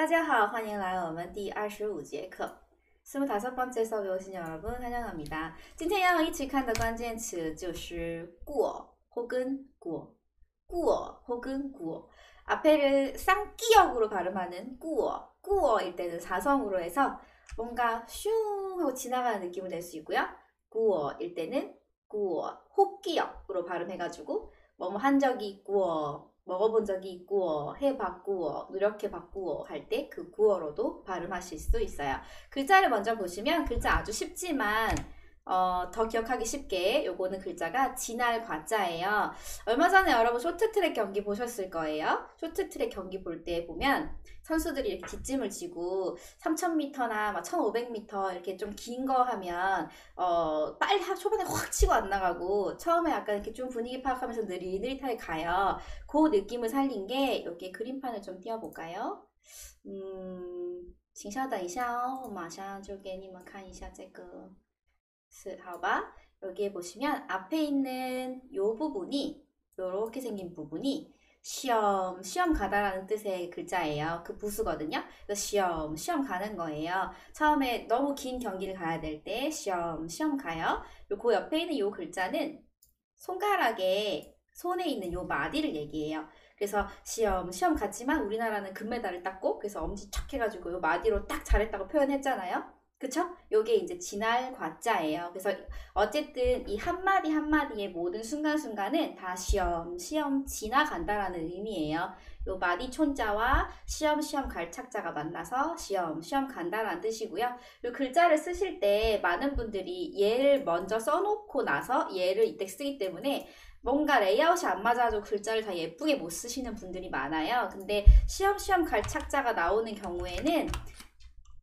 大家好，欢迎来我们第二十五节课。스물다섯번째수업에오신여러분환영합니다今天要一起看的关键词就是过혹은过，过혹은过。 앞에를 쌍기역으로 발음하는 꾸어, 꾸어일 때는 사성으로 해서 뭔가 슝 하고 지나가는 느낌을 낼 수 있고요. 꾸어일 때는 꾸어, 혹기역으로 발음해가지고 뭐뭐 한 적이 있고 먹어본 적이 있고 해봤고 노력해봤고 할때 그 구어로도 발음하실 수 있어요. 글자를 먼저 보시면 글자 아주 쉽지만 어, 더 기억하기 쉽게 요거는 글자가 진할 과자예요. 얼마 전에 여러분 쇼트트랙 경기 보셨을 거예요. 쇼트트랙 경기 볼 때 보면 선수들이 이렇게 뒷짐을 지고 3000m나 막 1500m 이렇게 좀 긴 거 하면 어, 빨리 초반에 확 치고 안 나가고 처음에 약간 이렇게 좀 분위기 파악하면서 느릿느릿하게 가요. 그 느낌을 살린 게 여기 그림판을 좀 띄워볼까요? 음, 请稍等一下哦，我马上就给你们看一下这个。 好吧? 여기에 보시면 앞에 있는 이 부분이 이렇게 생긴 부분이 시험, 시험 가다라는 뜻의 글자예요. 그 부수거든요. 그래서 시험, 시험 가는 거예요. 처음에 너무 긴 경기를 가야 될 때 시험, 시험 가요. 그 옆에 있는 이 글자는 손가락에 손에 있는 이 마디를 얘기해요. 그래서 시험, 시험 갔지만 우리나라는 금메달을 땄고 그래서 엄지 척 해가지고 이 마디로 딱 잘했다고 표현했잖아요. 그쵸? 요게 이제 지날 과자예요. 그래서 어쨌든 이 한마디 한마디의 모든 순간순간은 다 시험, 시험 지나간다라는 의미예요. 요 마디 촌자와 시험, 시험 갈 착자가 만나서 시험, 시험 간다라는 뜻이고요. 요 글자를 쓰실 때 많은 분들이 얘를 먼저 써놓고 나서 얘를 이때 쓰기 때문에 뭔가 레이아웃이 안 맞아도 글자를 다 예쁘게 못 쓰시는 분들이 많아요. 근데 쉬엄쉬엄 갈 착자가 나오는 경우에는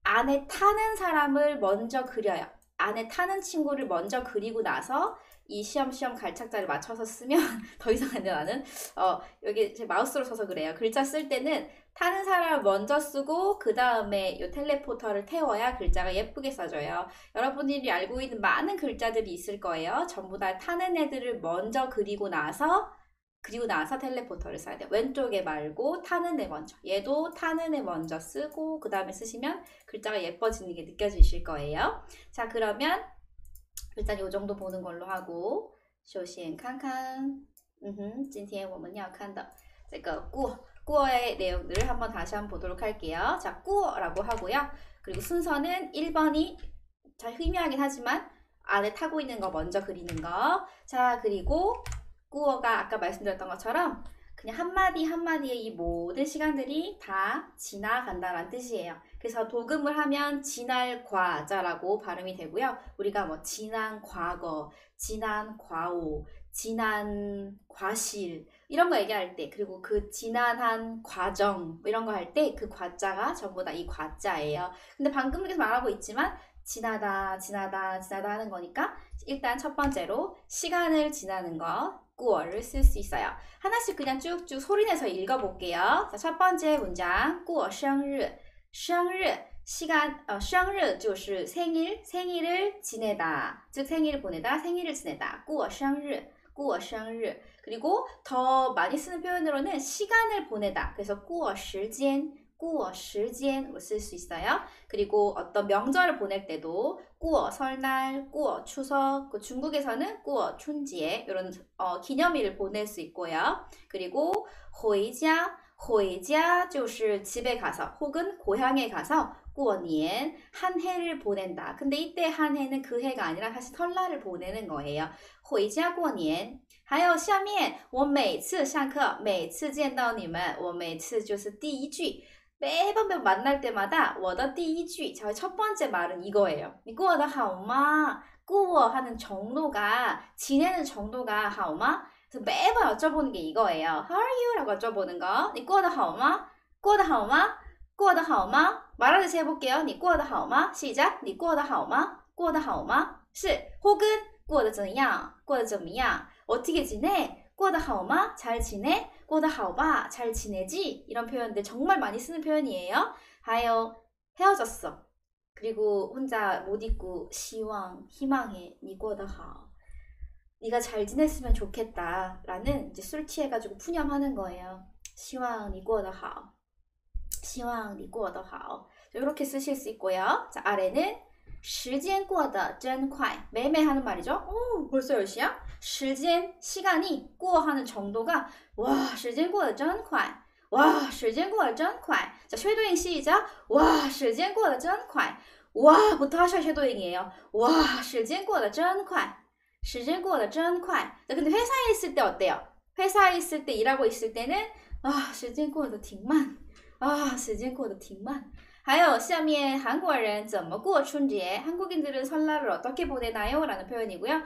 안에 타는 사람을 먼저 그려요. 안에 타는 친구를 먼저 그리고 나서 이 쉬엄쉬엄 갈 착자를 맞춰서 쓰면 더 이상한데 나는 어 여기 제 마우스로 써서 그래요. 글자 쓸 때는 타는 사람을 먼저 쓰고 그 다음에 이 teleporter를 태워야 글자가 예쁘게 써져요. 여러분들이 알고 있는 많은 글자들이 있을 거예요. 전부 다 타는 애들을 먼저 그리고 나서 그리고 나서 텔레포터를 써야 돼요. 왼쪽에 말고 타는 애 먼저. 얘도 타는 애 먼저 쓰고 그 다음에 쓰시면 글자가 예뻐지는 게 느껴지실 거예요. 자 그러면 일단 이 정도 보는 걸로 하고 首先看看嗯哼今天我们要看的这个过过의 내용들을 한번 다시 한번 보도록 할게요. 자, 꾸어라고 하고요. 그리고 순서는 1번이 잘 희미하긴 하지만 안에 타고 있는 거 먼저 그리는 거. 자, 그리고 꾸어가 아까 말씀드렸던 것처럼 그냥 한마디 한마디의 이 모든 시간들이 다 지나간다는 뜻이에요. 그래서 도금을 하면 지날 과자라고 발음이 되고요. 우리가 뭐 지난 과거, 지난 과오, 지난 과실 이런 거 얘기할 때 그리고 그 지난한 과정 이런 거 할 때 그 과자가 전부 다 이 과자예요. 근데 방금 계속 말하고 있지만 지나다, 지나다, 지나다 하는 거니까 일단 첫 번째로 시간을 지나는 거, 꾸어를 쓸 수 있어요. 하나씩 그냥 쭉쭉 소리내서 읽어볼게요. 자, 첫 번째 문장. 꾸어 생일 생일 시간 어 생일 就是 생일 생일을 지내다. 즉 생일을 보내다 생일을 지내다. 꾸어 생일 꾸어 생일 그리고 더 많이 쓰는 표현으로는 시간을 보내다. 그래서 꾸어 시간 꾸어 시간 쓸수 있어요. 그리고 어떤 명절을 보낼 때도 꾸어 설날, 꾸어 추석, 그 중국에서는 꾸어 춘지에 이런 어, 기념일을 보낼 수 있고요. 그리고 호이자, 호이자 就是 집에 가서 혹은 고향에 가서 过年한 해를 보낸다. 근데 이때 한 해는 그 해가 아니라 사실 설날을 보내는 거예요. 回家过年还有下面我每次上课每次见到你们我每次就是第一句 매번 매번 만날 때마다 我的第一句 저의 첫 번째 말은 이거예요. 你过得好吗?꾸어 하는 정도가 지내는 정도가 好吗? 그래서 매번 여쭤보는 게 이거예요. How are you? 라고 여쭤보는 거. 你过得好吗?过得好吗?过得好吗? 말하듯이 해볼게요. 你过得好吗? 시작. 你过得好吗?过得好吗?是 혹은 过得怎样?过得怎么样? 어떻게 지내? 过得好吗?잘 지내? 꼬다 하오바 잘 지내지? 이런 표현들 정말 많이 쓰는 표현이에요. 하여 헤어졌어. 그리고 혼자 못 있고 시왕 희망해 니꼬다 하오. 네가 잘 지냈으면 좋겠다. 라는 이제 술 취해가지고 푸념하는 거예요. 시왕 니꼬다 하오. 시왕 니꼬다 하오. 이렇게 쓰실 수 있고요. 자, 아래는 시간 꼬다, 쨘 콰이. 매매하는 말이죠. 오, 벌써 10시야? 时间, 시간이 过 하는 정도가 와, 时间过得真快. 와, 时间过得真快. 자, 쉐도잉 시작. 와, 时间过得真快. 와부터 하셔야 쉐도잉이에요. 와, 时间过得真快. 时间过得真快. 자, 근데 회사에 있을 때 어때요? 회사에 있을 때 일하고 있을 때는 아, 时间过得挺慢. 아, 时间过得挺慢. 还有下面 한국人怎么过春节? 한국인들은 설날을 어떻게 보내나요? 라는 표현이고요.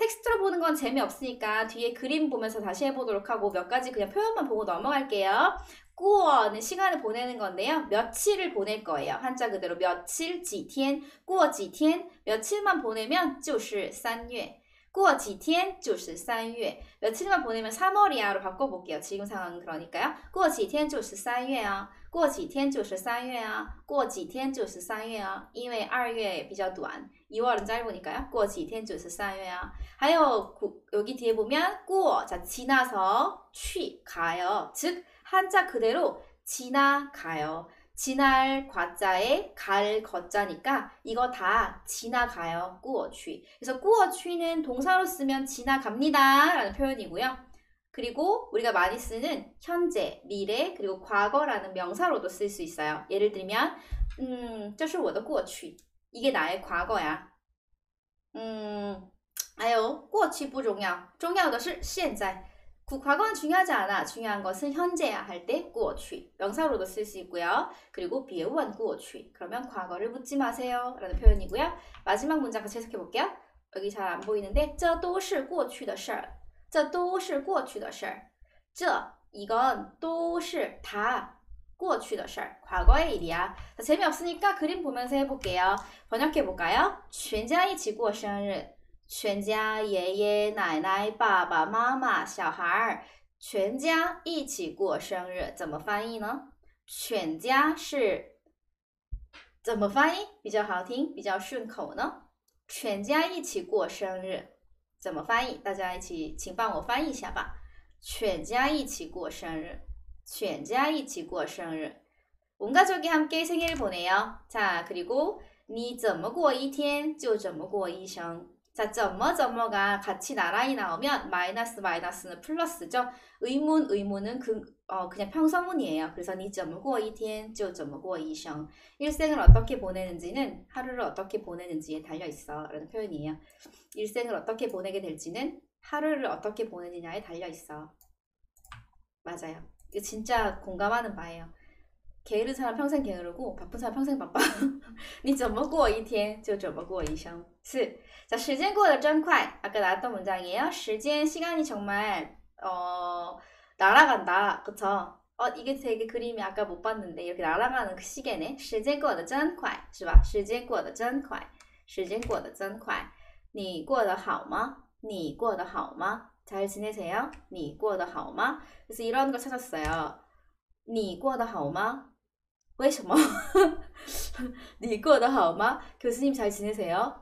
텍스트로 보는 건 재미없으니까 뒤에 그림 보면서 다시 해보도록 하고 몇 가지 그냥 표현만 보고 넘어갈게요. 꾸어는 시간을 보내는 건데요. 며칠을 보낼 거예요. 한자 그대로 며칠, 지텐, 꾸어 지텐, 며칠만 보내면 就是3月. 过几天就是三月. 며칠만 보내면 3월이야로 바꿔볼게요. 지금 상황은 그러니까요. 过几天就是三月啊. 过几天就是三月啊. 过几天就是三月啊.因为二月比较短. 2월은 짧으니까요. 过几天就是三月啊.还有 여기 뒤에 보면 过, 자 지나서, 취, 가요. 즉 한자 그대로 지나가요. 지날 과자에 갈 거자니까 이거 다 지나가요. 꾸어취. 그래서 꾸어취는 동사로 쓰면 지나갑니다. 라는 표현이고요. 그리고 우리가 많이 쓰는 현재, 미래, 그리고 과거라는 명사로도 쓸 수 있어요. 예를 들면 음, 这是我的过去. 이게 나의 과거야. 음, 还有过去不重要,重要的是现在. 그 과거는 중요하지 않아. 중요한 것은 현재야 할 때 꾸어취. 명사로도 쓸 수 있고요. 그리고 비에우한 꾸어취. 그러면 과거를 묻지 마세요. 라는 표현이고요. 마지막 문장 같이 해석해 볼게요. 여기 잘 안 보이는데 这都是过去的事这都是过去的事这 이건 都是다 过去的事 과거의 일이야. 자, 재미없으니까 그림 보면서 해볼게요. 번역해 볼까요? 全家一起过生日全家爷爷奶奶、爸爸妈妈、小孩儿，全家一起过生日，怎么翻译呢？全家是怎么翻译比较好听、比较顺口呢？全家一起过生日怎么翻译？大家一起，请帮我翻译一下吧。全家一起过生日， 全家一起过生日。온가족이함께생일보내요자그리고你怎么过一天就怎么过一生。 자, 점머 점머가 같이 나란히 나오면 마이너스 마이너스는 플러스죠. 의문 의문은 그 어, 그냥 평서문이에요. 그래서 니 점고 이天 저 점고 이성 일생을 어떻게 보내는지는 하루를 어떻게 보내는지에 달려 있어 라는 표현이에요. 일생을 어떻게 보내게 될지는 하루를 어떻게 보내느냐에 달려 있어. 맞아요. 이거 진짜 공감하는 바예요. 게으른 사람 평생 게으르고 바쁜 사람 평생 바빠. 你怎么过一天就怎么过一生。是 자, 时间过得真快. 아까 나왔던 문장이에요. 时间 시간이 정말 어 날아간다. 그쵸? 어 이게 되게 그림이 아까 못 봤는데 이렇게 날아가는 그 시계네. 时间过得真快是吧时间过得真快你过得好吗你过得好吗 잘 지내세요? 你过得好吗? 그래서 이런 거 찾았어요. 你过得好吗为什么你过得好吗 교수님 잘 지내세요?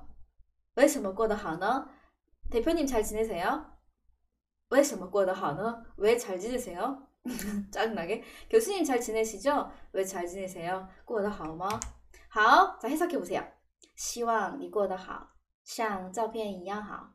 为什么过得好呢? 대표님 잘 지내세요? 为什么过得好呢? 왜 잘 지내세요? 짜증나게. 교수님 잘 지내시죠? 왜 잘 지내세요? 过得好吗?好, 자 해석해 보세요. 希望你过得好像照片一样好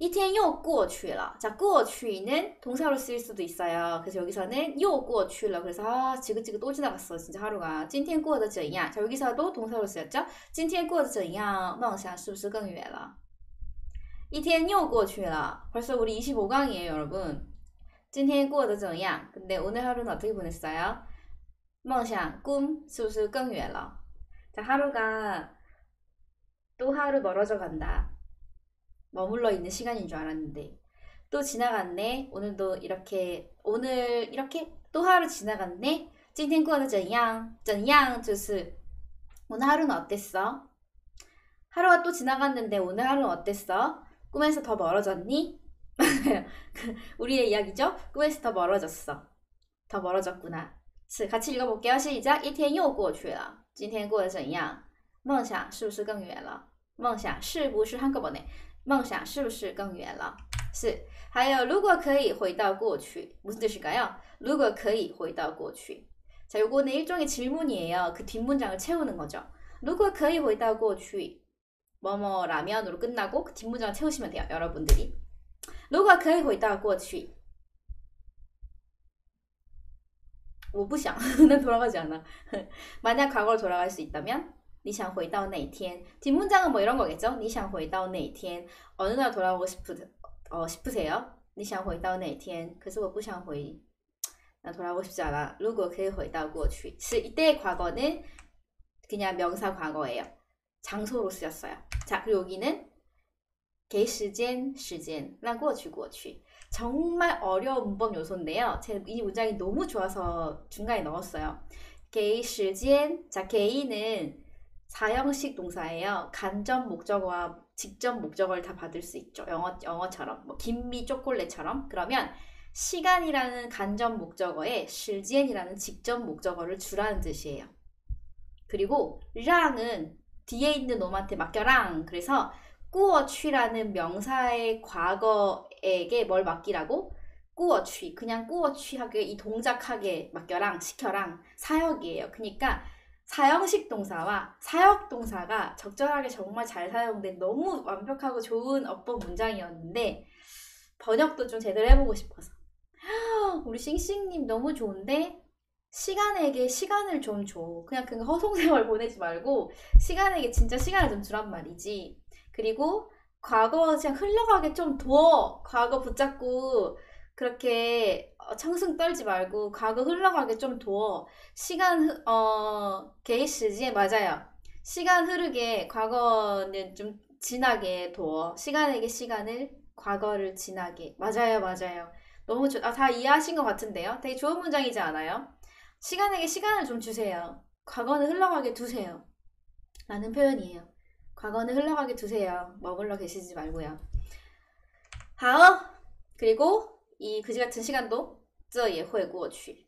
一天又过去了. 자, 过去는 동사로 쓰일 수도 있어요. 그래서 여기서는 又过去了. 그래서 아, 지긋지긋 또 지나갔어. 진짜 하루가. 今天过得怎样? 자, 여기서도 동사로 쓰였죠? 今天过得怎样?梦想是不是更远了?一天又过去了. 벌써 우리 25강이에요, 여러분. 今天过得怎样? 근데 오늘 하루는 어떻게 보냈어요? 梦想, 꿈, 是不是更远了? 자, 하루가 또 하루 멀어져 간다. 머물러 있는 시간인 줄 알았는데 또 지나갔네. 오늘도 이렇게 오늘 이렇게 또 하루 지나갔네. 今天过得怎样?怎样就是 오늘 하루는 어땠어? 하루가 또 지나갔는데 오늘 하루는 어땠어? 꿈에서 더 멀어졌니? 그 우리의 이야기죠? 꿈에서 더 멀어졌어. 더 멀어졌구나. 같이 읽어볼게요. 시작. 一天又过去了.今天过得怎样?梦想是不是更远了?梦想是不是 한꺼번에 梦想是不是更远了?是.还有如果可以回到过去 무슨 뜻일까요? 如果可以回到过去 자, 요거는 일종의 질문이에요. 그 뒷문장을 채우는 거죠. 如果可以回到过去 뭐뭐라면으로 끝나고 그 뒷문장을 채우시면 돼요. 여러분들이. 如果可以回到过去我不想난 돌아가지 않아. 만약 과거로 돌아갈 수 있다면 你想回到哪天 뒷문장은 뭐 이런 거겠죠? 你想回到哪天 어느 날 돌아가고 싶으, 어, 싶으세요? 你想回到哪天 그래서 我不想回나 돌아가고 싶지 않아. 如果可以回到过去 이때의 과거는 그냥 명사 과거예요. 장소로 쓰였어요. 자, 그리고 여기는 给时间, 时间让 过去过去 정말 어려운 문법 요소인데요. 제 이 문장이 너무 좋아서 중간에 넣었어요. 给时间, 자, 게이는 사형식 동사예요. 간접 목적어와 직접 목적어를 다 받을 수 있죠. 영어, 영어처럼. 뭐, 김미 초콜릿처럼. 그러면 시간이라는 간접 목적어에 실지엔이라는 직접 목적어를 주라는 뜻이에요. 그리고 랑은 뒤에 있는 놈한테 맡겨랑 그래서 꾸어취라는 명사의 과거에게 뭘 맡기라고? 꾸어취 그냥 꾸어취하게 이 동작하게 맡겨랑 시켜랑 사역이에요. 그러니까 사형식 동사와 사역 동사가 적절하게 정말 잘 사용된 너무 완벽하고 좋은 어법 문장이었는데 번역도 좀 제대로 해보고 싶어서 우리 싱싱님 너무 좋은데 시간에게 시간을 좀 줘. 그냥 그 허송세월 보내지 말고 시간에게 진짜 시간을 좀 주란 말이지. 그리고 과거 그냥 흘러가게 좀 둬. 과거 붙잡고 그렇게 청승 떨지 말고 과거 흘러가게 좀 둬. 시간 어 게이시지에 맞아요. 시간 흐르게 과거는 좀 지나게 둬. 시간에게 시간을 과거를 지나게. 맞아요, 맞아요. 너무 좋, 아, 다 이해하신 것 같은데요? 되게 좋은 문장이지 않아요? 시간에게 시간을 좀 주세요. 과거는 흘러가게 두세요. 라는 표현이에요. 과거는 흘러가게 두세요. 머물러 계시지 말고요. 다음 그리고 이 그지 같은 시간도 这也会过去.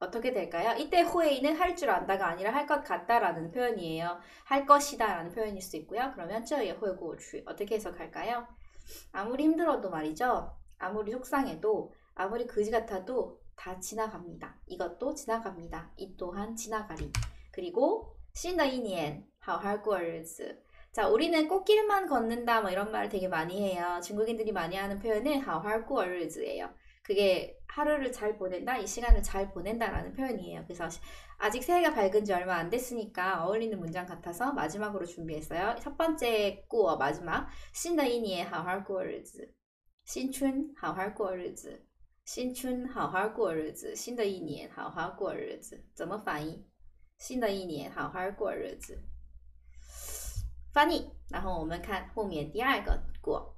어떻게 될까요? 이때 후에이는 할 줄 안다가 아니라 할 것 같다라는 표현이에요. 할 것이다라는 표현일 수 있고요. 그러면 这也会过去 어떻게 해석할까요? 아무리 힘들어도 말이죠. 아무리 속상해도 아무리 그지 같아도 다 지나갑니다. 이것도 지나갑니다. 이 또한 지나가리. 그리고 新的一年好好过日子. 자, 우리는 꽃길만 걷는다 뭐 이런 말을 되게 많이 해요. 중국인들이 많이 하는 표현은 好好过日子예요. 그게 하루를 잘 보낸다, 이 시간을 잘 보낸다라는 표현이에요. 그래서 아직 새해가 밝은 지 얼마 안 됐으니까 어울리는 문장 같아서 마지막으로 준비했어요. 첫 번째 꾸어 마지막 新的一年好好过日子新春好好过日子，新春好好过日子，新的一年好好过日子，怎么翻译？新的一年好好过日子，翻译。然后我们看后面第二个过。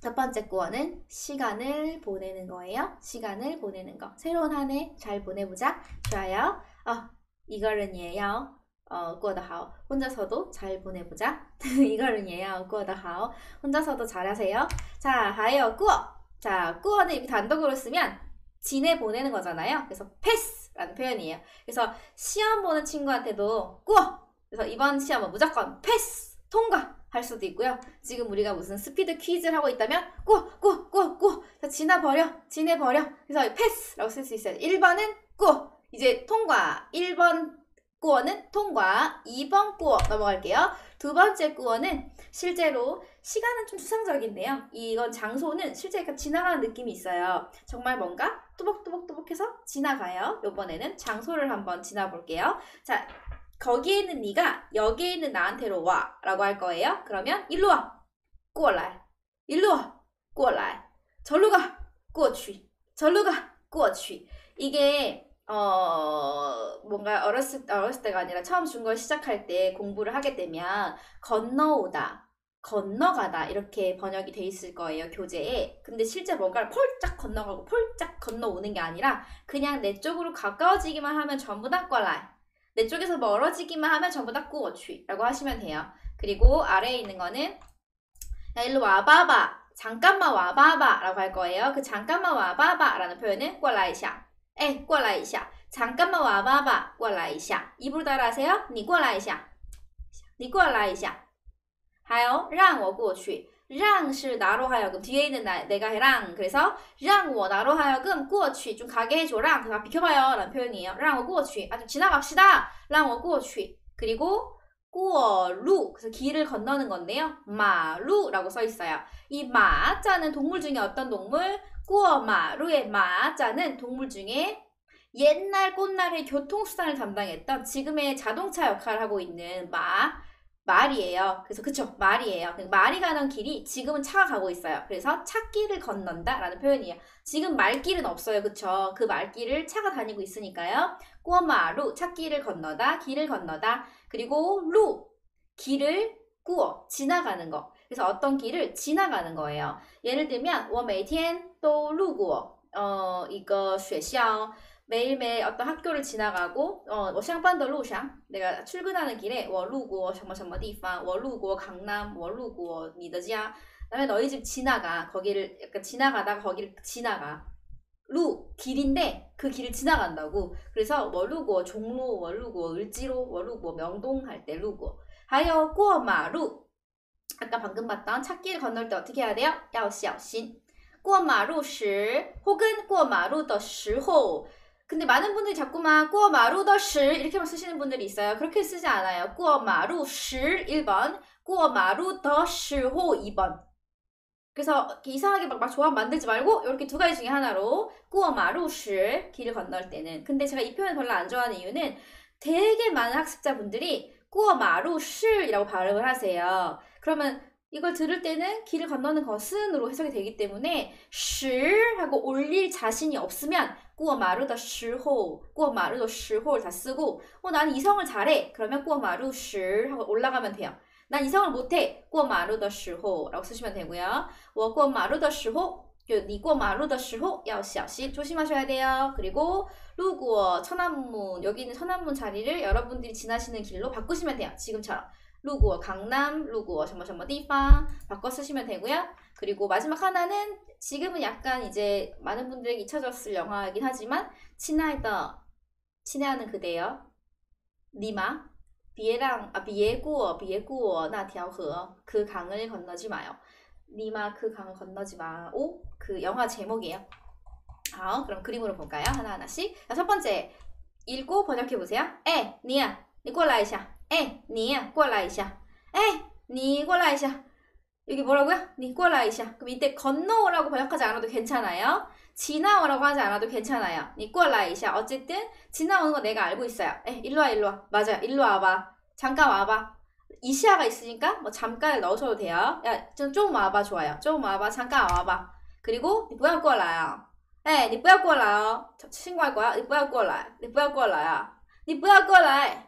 첫번째거는시간을보내는거예요시간을보내는거새로운한해잘보내보자좋아요어이거는예요 어, 过得好. 혼자서도 잘 보내보자. 이거는 예요. 过得好. 혼자서도 잘하세요. 자, 하여 꾸어. 자, 꾸어는 이렇게 단독으로 쓰면 지내 보내는 거잖아요. 그래서 패스라는 표현이에요. 그래서 시험 보는 친구한테도 꾸어. 그래서 이번 시험은 무조건 패스 통과 할 수도 있고요. 지금 우리가 무슨 스피드 퀴즈를 하고 있다면 자, 지나버려 지내버려 그래서 패스라고 쓸 수 있어요. 1번은 꾸어 이제 통과 1번 꾸어는 통과, 2번 꾸어 넘어갈게요. 두 번째 꾸어는 실제로 시간은 좀 추상적인데요. 이건 장소는 실제 지나가는 느낌이 있어요. 정말 뭔가 뚜벅뚜벅뚜벅해서 지나가요. 이번에는 장소를 한번 지나볼게요. 자, 거기에 있는 네가 여기에 있는 나한테로 와 라고 할 거예요. 그러면 일로 와, 꾸어라 일로 와, 꾸어라 절로 가, 꾸어취 절로 가, 꾸어취 이게 어, 뭔가 어렸을, 어렸을 때가 아니라 처음 중국어 시작할 때 공부를 하게 되면 건너오다, 건너가다 이렇게 번역이 돼 있을 거예요 교재에. 근데 실제 뭔가를 폴짝 건너가고 폴짝 건너오는 게 아니라 그냥 내 쪽으로 가까워지기만 하면 전부 다 꼴라이 내 쪽에서 멀어지기만 하면 전부 다 꾸어취라고 하시면 돼요 그리고 아래에 있는 거는 야 일로 와봐봐 잠깐만 와봐봐 라고 할 거예요 그 잠깐만 와봐봐 라는 표현은 꼴라이샤 에 꼴라이샤 잠깐만 와봐봐 꼴라이샤 입으로 따라하세요 니 꼴라이샤 니 꼴라이샤 还有让我过去 让是 나로 하여금 뒤에 있는 나, 내가 해랑 그래서 让我 나로 하여금 过去좀 가게 해줘라 그래서 비켜봐요 라는 표현이에요 让我过去 아주 지나갑시다 让我过去 그리고 过路 그래서 길을 건너는 건데요 마루라고 써 있어요 이 마자는 동물 중에 어떤 동물 过마루의 마자는 동물 중에 옛날 꽃날의 교통수단을 담당했던 지금의 자동차 역할을 하고 있는 마 말이에요. 그래서 그쵸 말이에요. 말이 가는 길이 지금은 차가 가고 있어요. 그래서 차길을 건넌다라는 표현이에요. 지금 말길은 없어요. 그쵸? 그 말길을 차가 다니고 있으니까요. 꾸어마루 차길을 건너다, 길을 건너다. 그리고 루 길을 꾸어 지나가는 거. 그래서 어떤 길을 지나가는 거예요. 예를 들면 我每天都路过어 이거 学校 매일매일 어떤 학교를 지나가고 어, 뭐 샹반더 루샹 내가 출근하는 길에 워루고 정말 정말 디팡 워루고 강남 워루고 니더지야 그다음에 너희 집 지나가 거기를 약간 지나가다가 거기를 지나가 루 길인데 그 길을 지나간다고 그래서 워루고 종로 워루고 을지로 워루고 명동 할 때 루고 하여 꼬마루 아까 방금 봤던 찾길 건널 때 어떻게 해야 돼요? 要小心过马路时 혹은 过马路的时候 근데 많은 분들이 자꾸만 꾸어 마루더시 이렇게만 쓰시는 분들이 있어요. 그렇게 쓰지 않아요. 꾸어 마루시 1번, 꾸어 마루더시호 2번. 그래서 이상하게 막, 막 조합 만들지 말고 이렇게 두 가지 중에 하나로 꾸어 마루시 길을 건널 때는. 근데 제가 이 표현 별로 안 좋아하는 이유는 되게 많은 학습자분들이 꾸어 마루시이라고 발음을 하세요. 그러면 이걸 들을 때는 길을 건너는 것은으로 해석이 되기 때문에 时 하고 올릴 자신이 없으면 过马路的时候,过马路的时候 다 쓰고 어 나는 이성을 잘해. 그러면 过马路时 하고 올라가면 돼요. 난 이성을 못해. 过马路的时候라고 쓰시면 되고요. 我过马路的时候你过马路的时候要小心 조심하셔야 돼요. 그리고 如果 천안문 여기 있는 천안문 자리를 여러분들이 지나시는 길로 바꾸시면 돼요. 지금처럼. 路过 강남, 路过 什么 什么 地方 바꿔 쓰시면 되고요. 그리고 마지막 하나는 지금은 약간 이제 많은 분들에게 잊혀졌을 영화이긴 하지만 친하이더 친해하는 그대여 니마 비에랑 아 비에구어 비에구어 나티아허 그 강을 건너지 마요. 니마 그 강을 건너지 마오 그 영화 제목이에요. 아 그럼 그림으로 볼까요? 하나하나씩. 자, 첫 번째 읽고 번역해 보세요. 에 니야 니过来一下 에, 你过来一下. 에, 你过来一下. 여기 뭐라고요? 你过来一下. 그럼 이때 건너오라고 번역하지 않아도 괜찮아요. 지나오라고 하지 않아도 괜찮아요. 你过来一下. 어쨌든 지나오는 거 내가 알고 있어요. 에, 일로 와, 일로 와. 맞아요. 일로 와봐. 잠깐 와봐. 이시아가 있으니까 뭐 잠깐을 넣으셔도 돼요. 야, 좀, 좀 와봐. 좋아요. 좀 와봐. 잠깐 와봐. 그리고 你不要过来啊. 에, 你不要过来哦. 신고할 거야. 你不要过来.你不要过来啊.你不要过来.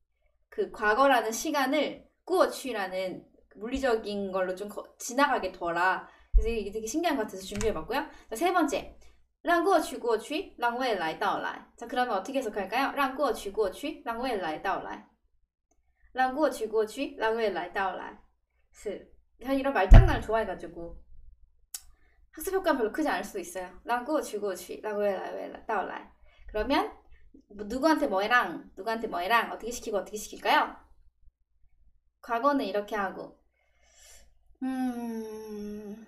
그 과거라는 시간을 꾸어취라는 물리적인 걸로 좀 거, 지나가게 둬라. 그래서 이게 되게 신기한 것 같아서 준비해봤고요. 자, 세 번째. 让过去过去让未来到来 자, 그러면 어떻게 해석할까요? 让过去过去让未来到来让过去过去让未来到来是 이런 말장난을 좋아해가지고 학습 효과는 별로 크지 않을 수도 있어요. 让过去过去让未来未来到来 그러면 뭐 뭐 누구한테 뭐해랑 누구한테 뭐해랑 어떻게 시키고 어떻게 시킬까요? 과거는 이렇게 하고 음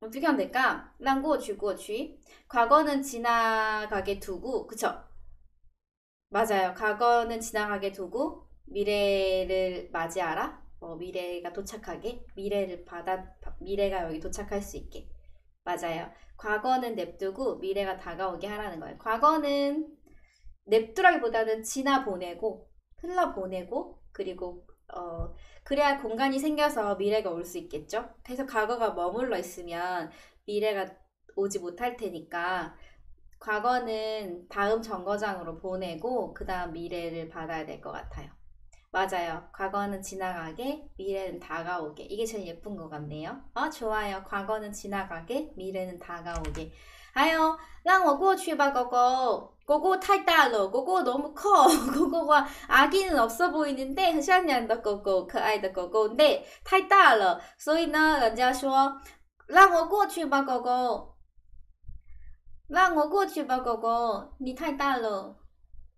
어떻게 하면 될까? 난고 주고 주의 과거는 지나가게 두고 그쵸? 맞아요. 과거는 지나가게 두고 미래를 맞이하라. 뭐 미래가 도착하게 미래를 받아 미래가 여기 도착할 수 있게 맞아요. 과거는 냅두고 미래가 다가오게 하라는 거예요. 과거는 냅두라기보다는 지나 보내고 흘러 보내고 그리고 어 그래야 공간이 생겨서 미래가 올 수 있겠죠. 그래서 과거가 머물러 있으면 미래가 오지 못할 테니까 과거는 다음 정거장으로 보내고 그 다음 미래를 받아야 될 것 같아요. 맞아요. 과거는 지나가게, 미래는 다가오게. 이게 제일 예쁜 것 같네요. 어, 좋아요. 과거는 지나가게, 미래는 다가오게. 아유, 让我过去吧, 고고. 太大了. 고고 너무 커. 고고가 아기는 없어 보이는데 很像娘的 고고, 可爱的 고고인데 太大了.所以呢,人家说,让我过去吧, 고고. 让我过去吧, 고고. 你太大了.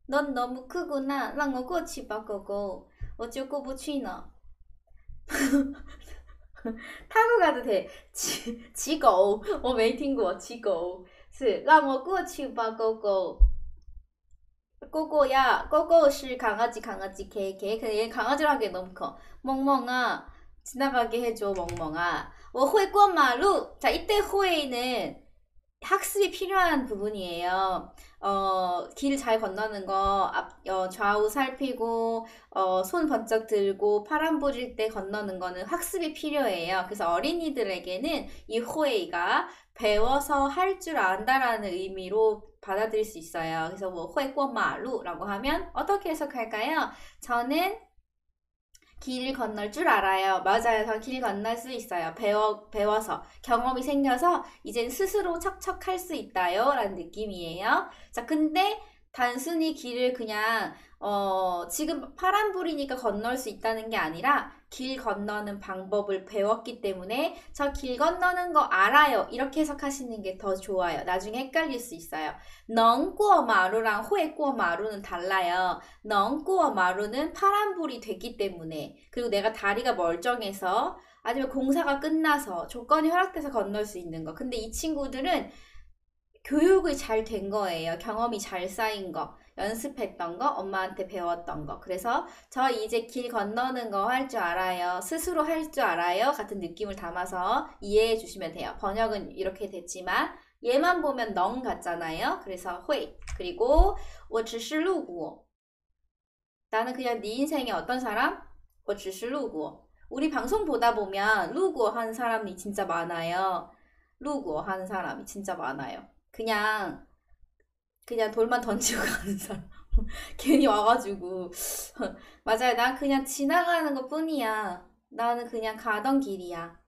넌 너무 크구나. 让我过去吧, 고고. 어쩌고 부치나. 타고 가도 돼. 지, 지고. 我没听过.지고.是让我过去吧, 고고. 꼬꼬야, 꼬꼬시 강아지, 강아지, 개, 개. 근데 얘 강아지라 하기 너무 커. 멍멍아, 지나가게 해줘, 멍멍아. 어, 워호이꼬마루. 자, 이때 호에이는 학습이 필요한 부분이에요. 어, 길 잘 건너는 거, 앞, 어, 좌우 살피고, 어, 손 번쩍 들고, 파란 불일 때 건너는 거는 학습이 필요해요. 그래서 어린이들에게는 이 호에이가 배워서 할 줄 안다라는 의미로 받아들일 수 있어요. 그래서 뭐, 호에꼬마루라고 하면 어떻게 해석할까요? 저는 길 건널 줄 알아요. 맞아요. 저 길 건널 수 있어요. 배워, 배워서. 경험이 생겨서 이젠 스스로 척척 할 수 있다요. 라는 느낌이에요. 자, 근데 단순히 길을 그냥, 어, 지금 파란불이니까 건널 수 있다는 게 아니라 길 건너는 방법을 배웠기 때문에 저 길 건너는 거 알아요. 이렇게 해석하시는 게 더 좋아요. 나중에 헷갈릴 수 있어요. 넝꾸어 마루랑 호에꾸어 마루는 달라요. 넝꾸어 마루는 파란불이 됐기 때문에 그리고 내가 다리가 멀쩡해서 아니면 공사가 끝나서 조건이 허락돼서 건널 수 있는 거. 근데 이 친구들은 교육이 잘 된 거예요. 경험이 잘 쌓인 거. 연습했던 거, 엄마한테 배웠던 거. 그래서 저 이제 길 건너는 거 할 줄 알아요. 스스로 할 줄 알아요. 같은 느낌을 담아서 이해해 주시면 돼요. 번역은 이렇게 됐지만 얘만 보면 넌 같잖아요. 그래서 회 그리고 我只是路过 나는 그냥 네 인생의 어떤 사람? 我只是路过 우리 방송 보다 보면 루고 한 사람이 진짜 많아요. 루고 하는 사람이 진짜 많아요. 그냥 그냥 돌만 던지고 가는 사람. 괜히 와가지고. 맞아요. 난 그냥 지나가는 것 뿐이야. 나는 그냥 가던 길이야.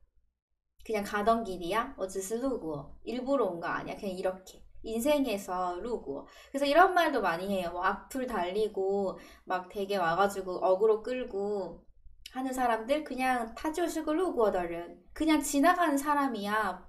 그냥 가던 길이야? 어찌스 루고. 일부러 온 거 아니야. 그냥 이렇게. 인생에서 루고. 그래서 이런 말도 많이 해요. 뭐 악플 달리고, 막 되게 와가지고 어그로 끌고 하는 사람들 그냥 타조식을 루고더른. 그냥 지나가는 사람이야.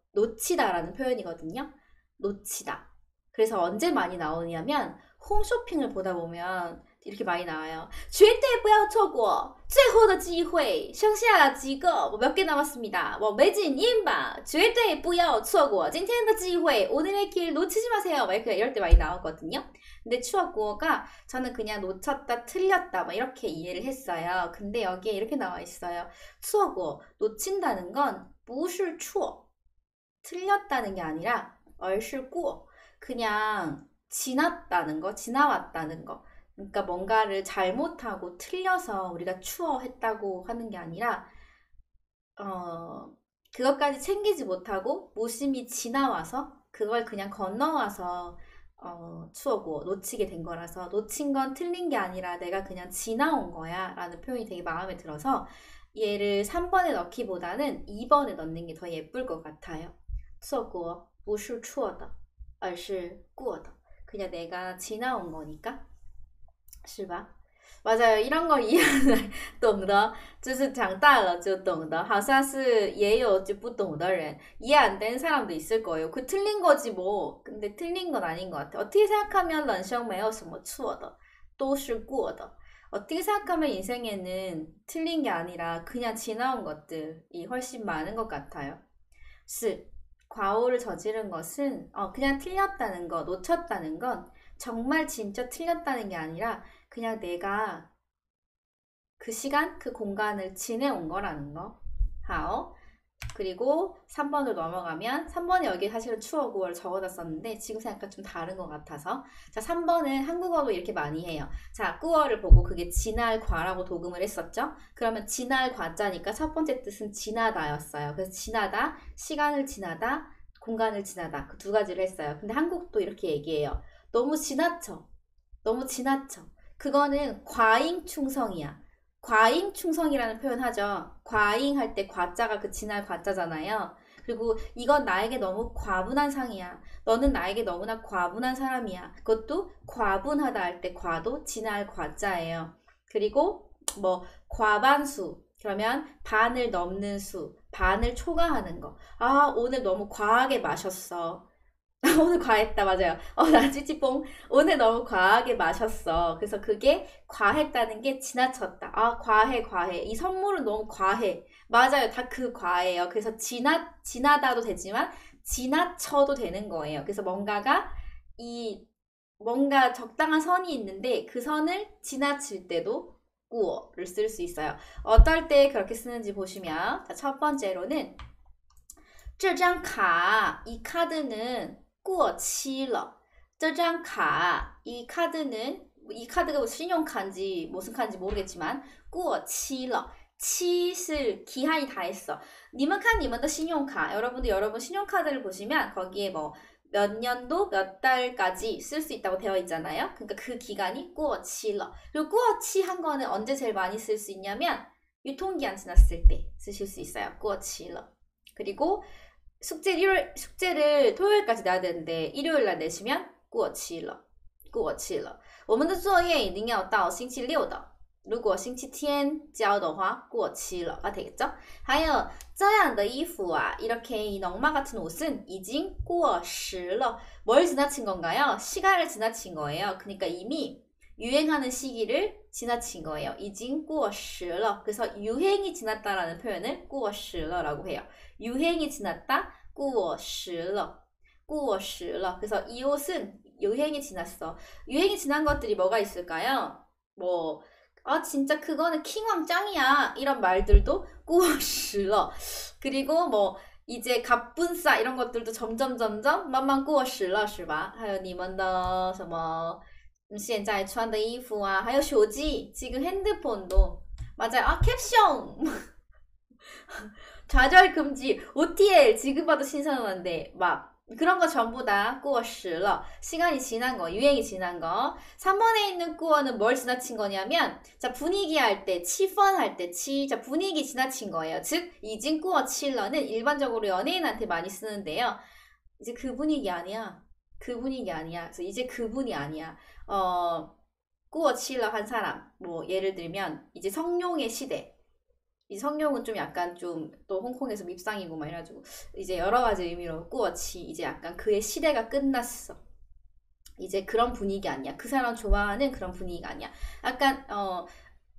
놓치다라는 표현이거든요. 놓치다. 그래서 언제 많이 나오냐면 홈쇼핑을 보다 보면 이렇게 많이 나와요. 绝对不要错过最后的机会剩下几个몇 개 남았습니다. 뭐 매진 인바 绝对不要错过今天的机会 오늘의 길 놓치지 마세요. 막 이렇게 이럴 때 많이 나오거든요. 근데 추억구어가 저는 그냥 놓쳤다 틀렸다 막 이렇게 이해를 했어요. 근데 여기에 이렇게 나와 있어요. 추억구어 놓친다는 건 무술 추억 틀렸다는 게 아니라 얼실고 그냥 지났다는 거, 지나왔다는 거. 그러니까 뭔가를 잘못하고 틀려서 우리가 추워했다고 하는 게 아니라 어 그것까지 챙기지 못하고 모심이 지나와서 그걸 그냥 건너와서 어, 추억고 놓치게 된 거라서 놓친 건 틀린 게 아니라 내가 그냥 지나온 거야 라는 표현이 되게 마음에 들어서 얘를 3번에 넣기보다는 2번에 넣는 게 더 예쁠 것 같아요. 错过不是错的而是过的 그냥 내가 지나온 거니까 是吧 맞아요. 이런 걸 이해하는 懂的就是长大了就懂的好像是也有就不懂的人 이해 안 되는 사람도 있을 거예요. 그 틀린 거지 뭐. 근데 틀린 건 아닌 것 같아. 어떻게 생각하면 人生没有什么错的都是过的 어떻게 생각하면 인생에는 틀린 게 아니라 그냥 지나온 것들이 훨씬 많은 것 같아요. 是 과오를 저지른 것은 어, 그냥 틀렸다는 거, 놓쳤다는 건 정말 진짜 틀렸다는 게 아니라 그냥 내가 그 시간, 그 공간을 지내온 거라는 거. 하오. 그리고 3번으로 넘어가면 3번에 여기 사실은 추억 5월 적어놨었는데 지금 생각하면 좀 다른 것 같아서. 자 3번은 한국어도 이렇게 많이 해요. 자 9월을 보고 그게 지날 과라고 도금을 했었죠? 그러면 지날 과자니까 첫 번째 뜻은 지나다였어요. 그래서 지나다 시간을 지나다 공간을 지나다. 그 두 가지를 했어요. 근데 한국도 이렇게 얘기해요. 너무 지나쳐. 너무 지나쳐. 그거는 과잉 충성이야 과잉 충성이라는 표현 하죠. 과잉 할 때 과자가 그 지날 과자잖아요. 그리고 이건 나에게 너무 과분한 상이야. 너는 나에게 너무나 과분한 사람이야. 그것도 과분하다 할 때 과도 지날 과자예요. 그리고 뭐 과반수 그러면 반을 넘는 수, 반을 초과하는 거. 아, 오늘 너무 과하게 마셨어. 오늘 과했다 맞아요. 어 나 찌찌뽕 오늘 너무 과하게 마셨어. 그래서 그게 과했다는 게 지나쳤다. 아 과해 과해 이 선물은 너무 과해. 맞아요 다 그 과예요. 그래서 지나 지나다도 되지만 지나쳐도 되는 거예요. 그래서 뭔가가 이 뭔가 적당한 선이 있는데 그 선을 지나칠 때도 꾸어를 쓸 수 있어요. 어떨 때 그렇게 쓰는지 보시면 자, 첫 번째로는 这张卡이 카드는 꾸어치러 저장 카, 이 카드는 이 카드가 신용카인지 무슨 카인지 모르겠지만 꾸어치러 치슬 기한이 다 했어. 니만칸 니만더 신용카. 여러분들 여러분 신용카드를 보시면 거기에 뭐 몇 년도 몇 달까지 쓸 수 있다고 되어 있잖아요. 그러니까 그 기간이 꾸어치러. 그리고 꾸어치한 거는 언제 제일 많이 쓸 수 있냐면 유통기한 지났을 때 쓰실 수 있어요. 꾸어치러. 그리고 숙제 일요일 숙제를 토요일까지 내야 되는데 일요일 날 내시면 过期了过期了我们的作业一定要到星期六的如果星期天交的话过期了가 되겠죠? 还有这样的衣服啊 이렇게 이 넝마 같은 옷은 已经过时了뭘 지나친 건가요? 시간을 지나친 거예요. 그러니까 이미 유행하는 시기를 지나친 거예요. 已经过时了. 그래서 유행이 지났다라는 표현을 过时了라고 해요. 유행이 지났다. 过时了.过时了. 그래서 이 옷은 유행이 지났어. 유행이 지난 것들이 뭐가 있을까요? 뭐, 아, 진짜 그거는 킹왕 짱이야. 이런 말들도 过时了. 그리고 뭐, 이제 갑분싸 이런 것들도 점점 점점 慢慢过时了是吧还有你们的什么 现在穿的衣服啊还有手机 지금 핸드폰도 맞아요 아 캡션 좌절 금지, OTL 지금 봐도 신선한데 막 그런 거 전부 다 꾸어时了. 시간이 지난 거, 유행이 지난 거. 3번에 있는 꾸어는 뭘 지나친 거냐면 자 분위기 할 때, 치펀 할 때, 치, 자 분위기 지나친 거예요. 즉 이진 꾸어 칠러는 일반적으로 연예인한테 많이 쓰는데요. 이제 그 분위기 아니야. 그 분위기 아니야. 그래서 이제 그분이 아니야. 어 꾸어 칠러 한 사람. 뭐 예를 들면 이제 성룡의 시대. 이 성룡은 좀 약간 좀 또 홍콩에서 밉상이고 막 이래가지고 이제 여러 가지 의미로 꾸어치 이제 약간 그의 시대가 끝났어. 이제 그런 분위기 아니야. 그 사람 좋아하는 그런 분위기가 아니야. 약간 어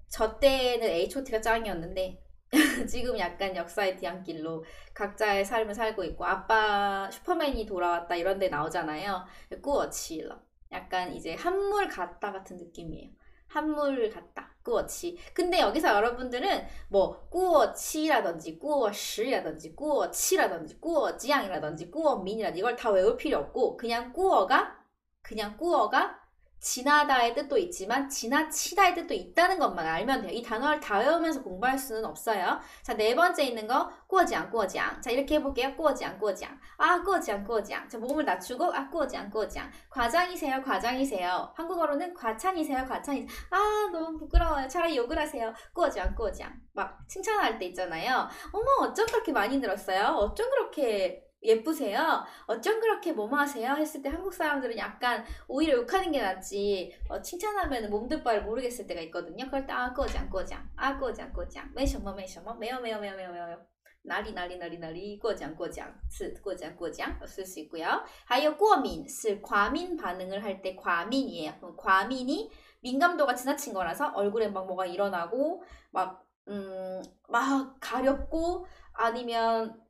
저 때는 H.O.T가 짱이었는데 지금 약간 역사의 뒤안길로 각자의 삶을 살고 있고 아빠 슈퍼맨이 돌아왔다 이런 데 나오잖아요. 꾸어치러 약간 이제 한물 갔다 같은 느낌이에요. 한물 같다. 꾸어치. 근데 여기서 여러분들은 뭐 꾸어치라든지 꾸어시라든지 꾸어치라든지 꾸어지양이라든지 꾸어민이라든지 이걸 다 외울 필요 없고 그냥 꾸어가 그냥 꾸어가 지나다의 뜻도 있지만 지나치다의 뜻도 있다는 것만 알면 돼요. 이 단어를 다 외우면서 공부할 수는 없어요. 자, 네 번째 있는 거 꾸어지앙 꾸어지앙. 자, 이렇게 해볼게요. 꾸어지앙 꾸어지앙. 아, 꾸어지앙 꾸어지앙. 자, 몸을 낮추고 아, 꾸어지앙 꾸어지앙. 과장이세요 과장이세요. 한국어로는 과찬이세요 과찬이세요. 아, 너무 부끄러워요. 차라리 욕을 하세요. 꾸어지앙 꾸어지앙. 막 칭찬할 때 있잖아요. 어머, 어쩜 그렇게 많이 늘었어요? 어쩜 그렇게 예쁘세요? 어쩜 그렇게 뭐뭐 하세요? 했을 때 한국 사람들은 약간 오히려 욕하는 게 낫지 어, 칭찬하면 몸둘 바를 모르겠을 때가 있거든요. 그럴 때 아, 꼬장, 꼬장, 아, 꼬장, 꼬장, 매셔머, 매셔머, 매요, 매요. 哪里, 哪里, 哪里, 哪里, 过奖, 过奖, 是, 过奖, 过奖 쓸 수 있고요. 还有 过敏, 是, 과민 반응을 할 때 과민이에요. 과민이 민감도가 지나친 거라서 얼굴에 막 뭐가 일어나고 막, 음, 막 가렵고 아니면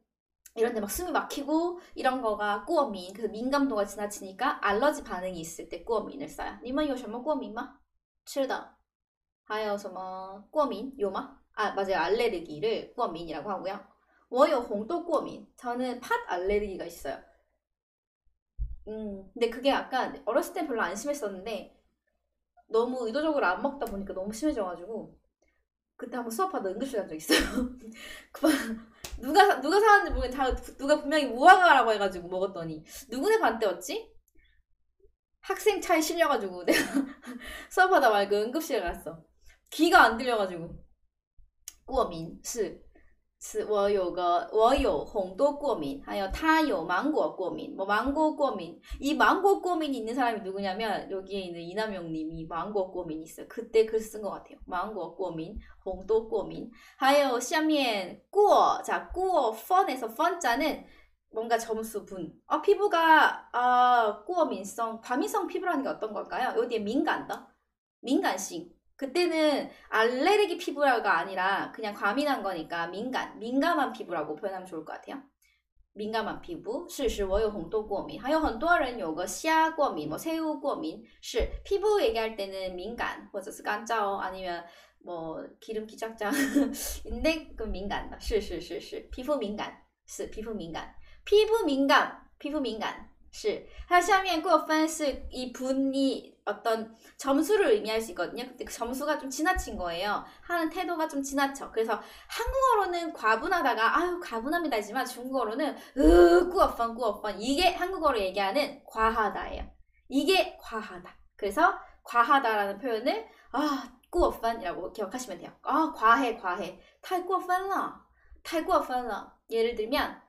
이런 데 막 숨이 막히고 이런 거가 꾸어민 그래서 민감도가 지나치니까 알러지 반응이 있을 때 꾸어민을 써요. 你们有什么过敏吗吃的还有什么过敏有吗아 맞아요 알레르기를 꾸어민이라고 하고요. 我有红豆过敏 저는 팥 알레르기가 있어요. 음 근데 그게 약간 어렸을 때 별로 안 심했었는데 너무 의도적으로 안 먹다 보니까 너무 심해져가지고 그때 한번 수업하다 응급실 간 적 있어요. 누가 누가 사왔는지 모르겠는데 다, 누가 분명히 뭐 무화과라고 해가지고 먹었더니 누구네 반대였지? 학생 차에 실려가지고 내가 수업하다 말고 응급실에 갔어. 귀가 안 들려가지고. 꾸어민, 스. 是我有个我有红豆过敏，还有他有芒果过敏。뭐 망고 过敏. 이 망고 过敏 있는 사람이 누구냐면 여기에 있는 이남용님이 망고 过敏 있어요. 그때 글 쓴 것 같아요. 망고 过敏, 홍도 过敏. 还有下面过, 자, 过分에서 分자는 뭔가 점수 분. 아, 피부가 아, 过敏성, 과민성 피부라는 게 어떤 걸까요? 여기에 민감다. 민감性. 그때는 알레르기 피부가 아니라 그냥 과민한 거니까 민감, 민감한 피부라고 표현하면 좋을 것 같아요. 민감한 피부, 是是我有红豆过敏还有很多人有个虾过敏뭐 새우 过敏是 피부 얘기할 때는 민감 或者是干燥 아니면 뭐 기름기 짝짝인데 그 민감 是是是是 피부 민감 是 피부 민감 피부 민감 피부 민감 是它下面过分是이 분이 어떤 점수를 의미할 수 있거든요. 근데 그 점수가 좀 지나친 거예요. 하는 태도가 좀 지나쳐. 그래서 한국어로는 과분하다가 아유 과분합니다 하지만 중국어로는 으 꾸어펀 꾸어펀 이게 한국어로 얘기하는 과하다예요. 이게 과하다. 그래서 과하다라는 표현을 아 꾸어펀이라고 기억하시면 돼요. 아 과해 과해. 太过分了太过分了 예를 들면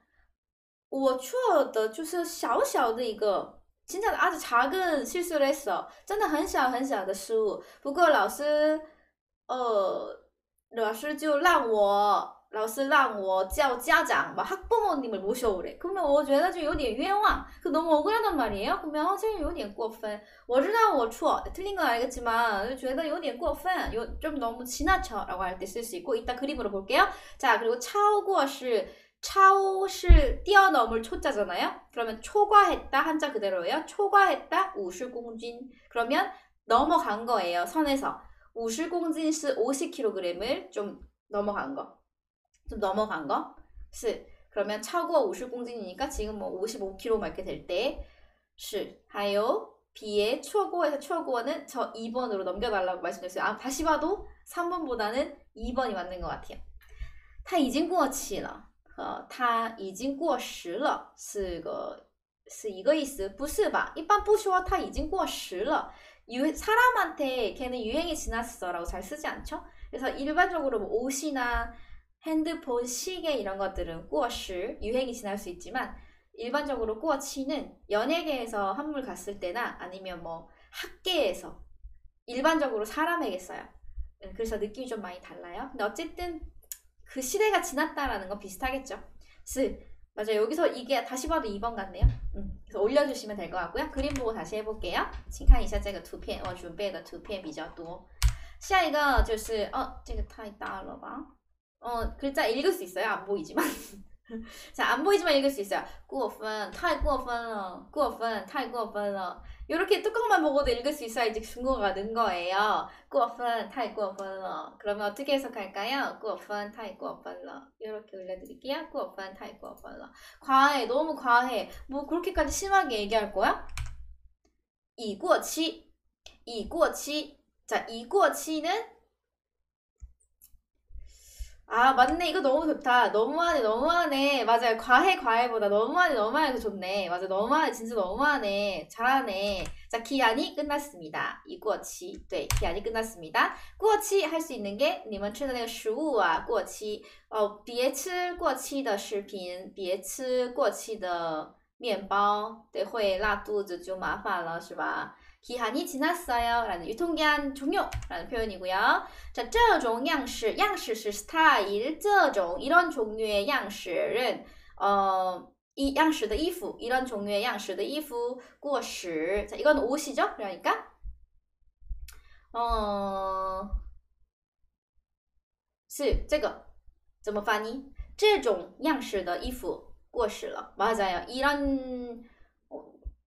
我错的就是小小的一个 진짜 아주 작은 실수를 했어. 真的很小很小的失误不过老师呃老师就让我老师让我叫家长막 학부모님을 모셔오래. 그러면 我觉得就有点冤枉. 그 너무 억울하단 말이에요. 그러면 어, 这有点过分.我知道我错. 틀린 건 알겠지만 觉得有点过分.좀 너무 지나쳐라고 할 때 쓸 수 있고 이따 그림으로 볼게요. 자 그리고 차오고是 차오是 뛰어넘을 초자잖아요. 그러면 초과했다 한자 그대로예요. 초과했다 우실공진 그러면 넘어간 거예요. 선에서 우실공진是 50kg을 좀 넘어간 거. 좀 넘어간 거. 스 그러면 차고 50공진이니까 지금 뭐 55kg 맞게 될 때, 是, 하요, 비에 초고에서 초고는 저 2번으로 넘겨달라고 말씀드렸어요. 아, 다시 봐도 3번보다는 2번이 맞는 것 같아요. 他已经过期了。 呃，他已经过时了，是个是一个意思，不是吧？一般不说他已经过时了。유사람한테걔는유행이지났어라고잘쓰지않죠그래서일반적으로뭐옷이나핸드폰시계이런것들은过时유행이지날수있지만일반적으로过期는연예계에서한물갔을때나아니면뭐학계에서일반적으로사람에게써요그래서느낌이좀많이달라요근데어쨌든 그 시대가 지났다라는 건 비슷하겠죠. 스 맞아 여기서 이게 다시 봐도 2번 같네요. 음, 그래서 올려주시면 될 것 같고요. 그림 보고 다시 해볼게요. 请看一下这个图片我准备的图片比较多下一个就是어这个太大了吧어 글자 읽을 수 있어요. 안 보이지만 자, 안 보이지만 읽을 수 있어요. 过分,太过分了.过分,太过分了. 이렇게 뚜껑만 보고도 읽을 수 있어야 이제 중국어가 는 거예요. 过分,太过分了. 그러면 어떻게 해석할까요? 过分,太过分了. 이렇게 올려드릴게요. 过分,太过分了. 과해, 너무 과해. 뭐 그렇게까지 심하게 얘기할 거야? 已过期,已过期. 자, 已过期는 아, 맞네. 이거 너무 좋다. 너무하네, 너무하네. 맞아요. 과해, 과해보다 너무하네, 너무하네. 좋네. 맞아, 너무하네. 진짜 너무하네. 잘하네. 자, 기한이 끝났습니다. 이 꾸어치. 네, 기한이 끝났습니다. 꾸어치 할 수 있는 게, 你们吃的那个食物啊,过期. 어, 别吃过期的食品,别吃过期的面包. 네, 会拉肚子就麻烦了,是吧? 기한이 지났어요. 라는 유통기한 종료라는 표현이고요. 자, 这种样式, 样式是 스타일, 这种 이런 종류의 样式은 어, 이 样式的 衣服, 이런 종류의 样式的 衣服, 过时. 자, 이건 옷이죠? 그러니까 어, 是这个怎么翻译?这种样式的衣服过时了. 맞아요. 이런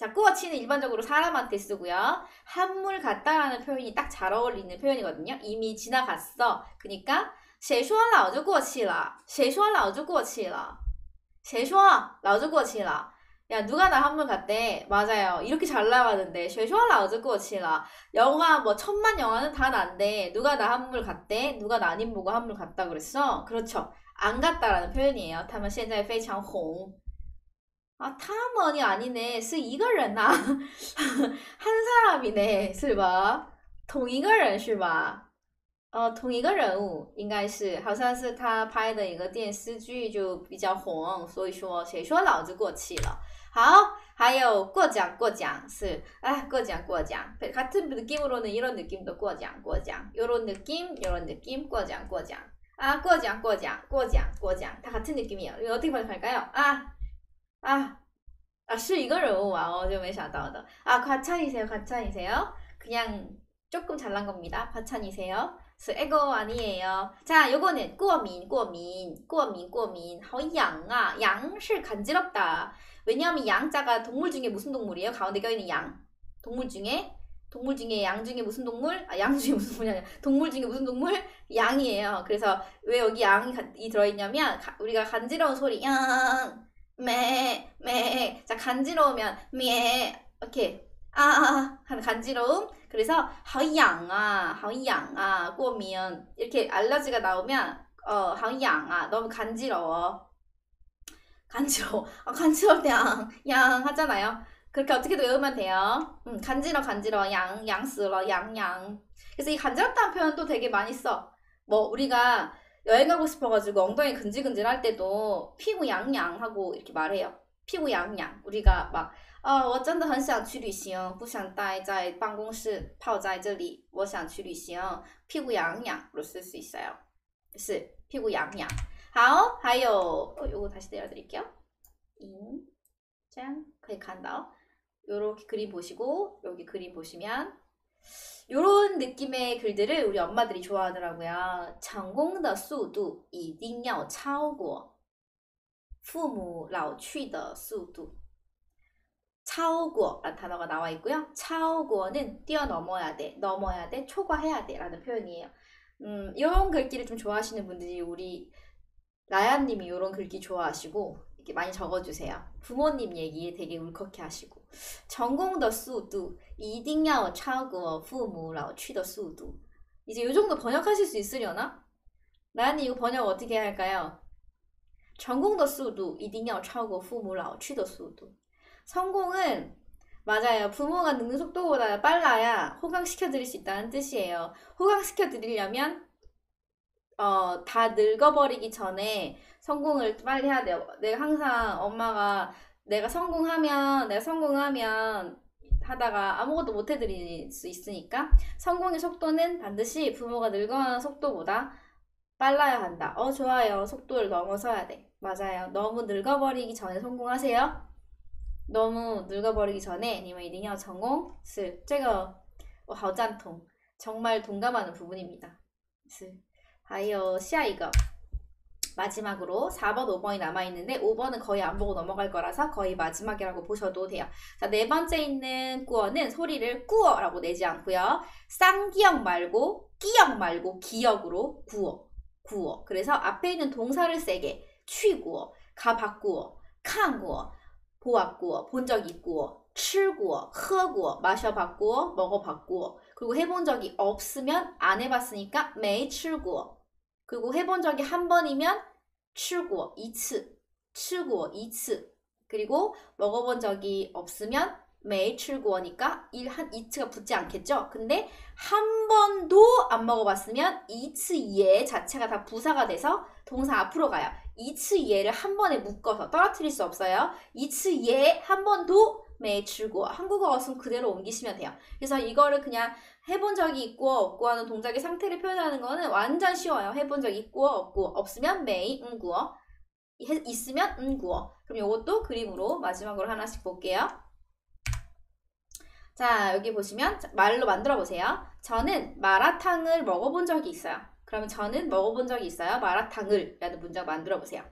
자, 꾸어치는 일반적으로 사람한테 쓰고요. 한물 갔다라는 표현이 딱 잘 어울리는 표현이거든요. 이미 지나갔어. 그러니까 谁说老子过期了?谁说老子过期了?谁说老子过期了? 야, 누가 나 한물 갔대? 맞아요. 이렇게 잘 나가는데 谁说老子过期了? 영화 뭐 천만 영화는 다 난데 누가 나 한물 갔대? 누가 나님 보고 한물 갔다 그랬어? 그렇죠. 안 갔다라는 표현이에요. 他们现在非常红。 아, 타먼이 아니네. 是一个人呐. 한 사람이네. 是吧?同一个人是吧? 呃，同一个人物应该是，好像是他拍的一个电视剧就比较红，所以说谁说老子过气了？好，还有过奖过奖是，哎，过奖过奖，같은느낌으로는이런느낌도过奖过奖，요런느낌요런느낌过奖过奖，啊，过奖过奖过奖过奖，다같은느낌이에요어떻게번역할까요啊？ 아, 아, 是一个人物啊, 어, 좀没想到的. 아, 과찬이세요, 과찬이세요? 그냥 조금 잘난 겁니다. 과찬이세요? 是에고 아니에요. 자, 요거는 꾸어민, 꾸어민, 꾸어민, 꾸어민. 好痒啊, 양是 간지럽다. 왜냐하면 양자가 동물 중에 무슨 동물이에요? 가운데 껴있는 양. 동물 중에 동물 중에 양 중에 무슨 동물? 아, 양 중에 무슨 동물이 아니야. 동물 중에 무슨 동물? 양이에요. 그래서 왜 여기 양이 들어있냐면 우리가 간지러운 소리 양 매, 매. 자, 간지러우면 매. 이렇게 아, 아 하는 간지러움. 그래서 하양아, 하양아, 꼬면 이렇게 알러지가 나오면 어, 하양아, 너무 간지러워. 간지러워. 아, 간지러울 양, 양 하잖아요. 그렇게 어떻게도 외우면 돼요. 음, 간지러, 간지러, 양, 양쓰러, 양, 양. 그래서 이 간지럽다는 표현도 되게 많이 써. 뭐 우리가 여행 가고 싶어가지고 엉덩이 근질근질할 때도 피부 양양 하고 이렇게 말해요. 피부 양양. 우리가 막, 아, 我真的很想去旅行,不想待在办公室泡在这里.我想去旅行. 피부 양양으로 쓸 수 있어요. 是 피부 양양. 好,还有 어, 요거 다시 내려드릴게요. 인, 짠, 可以看到. 요렇게 그림 보시고 여기 그림 보시면 요런 느낌의 글들을 우리 엄마들이 좋아하더라고요. 成功的速度一定要超过父母老去的速度. 超过라는 단어가 나와 있고요. 超过는 뛰어넘어야 돼, 넘어야 돼, 초과해야 돼 라는 표현이에요. 음, 이런 글귀를 좀 좋아하시는 분들이 우리 라야님이 이런 글귀 좋아하시고 이렇게 많이 적어주세요. 부모님 얘기 되게 울컥해 하시고. 成功的速度一定要超过父母老去的速度. 이제 이 정도 번역하실 수 있으려나? 나연이 이거 번역 어떻게 할까요? 成功的速度一定要超过父母老去的速度. 성공은 맞아요. 부모가 늙는 속도보다 빨라야 호강시켜 드릴 수 있다는 뜻이에요. 호강시켜 드리려면 어, 다 늙어버리기 전에 성공을 빨리 해야 돼요. 내가 항상 엄마가 내가 성공하면 내가 성공하면 하다가 아무것도 못 해드릴 수 있으니까 성공의 속도는 반드시 부모가 늙어가는 속도보다 빨라야 한다. 어 좋아요. 속도를 넘어서야 돼. 맞아요. 너무 늙어버리기 전에 성공하세요. 너무 늙어버리기 전에 你们一定要 성공 是这个我好赞同 정말 동감하는 부분입니다. 是还有下一个 마지막으로 4번, 5번이 남아있는데 5번은 거의 안 보고 넘어갈 거라서 거의 마지막이라고 보셔도 돼요. 자, 네 번째 있는 꾸어는 소리를 꾸어라고 내지 않고요. 쌍기역 말고 끼역 말고 기역으로 구어, 구어. 그래서 앞에 있는 동사를 세게 취구어, 가바꾸어, 칸구어, 보았구어, 본 적 있구어, 칠구어, 허구어, 마셔봤구어, 먹어봤구어. 그리고 해본 적이 없으면 안 해봤으니까 매일 칠구어. 그리고 해본 적이 한 번이면 출구어 이츠 출구어 이츠 그리고 먹어본 적이 없으면 매일 출구어니까 일한 이츠가 붙지 않겠죠? 근데 한 번도 안 먹어봤으면 이츠 예 자체가 다 부사가 돼서 동사 앞으로 가요. 이츠 예를 한 번에 묶어서 떨어뜨릴 수 없어요. 이츠 예한 번도 매일 吃过 한국어 어순 그대로 옮기시면 돼요. 그래서 이거를 그냥 해본 적이 있고 없고 하는 동작의 상태를 표현하는 거는 완전 쉬워요. 해본 적 있고 없고 없으면 메이 응구어 있으면 응구어 그럼 이것도 그림으로 마지막으로 하나씩 볼게요. 자 여기 보시면 말로 만들어 보세요. 저는 마라탕을 먹어본 적이 있어요. 그러면 저는 먹어본 적이 있어요. 마라탕을 라는 문장 만들어 보세요.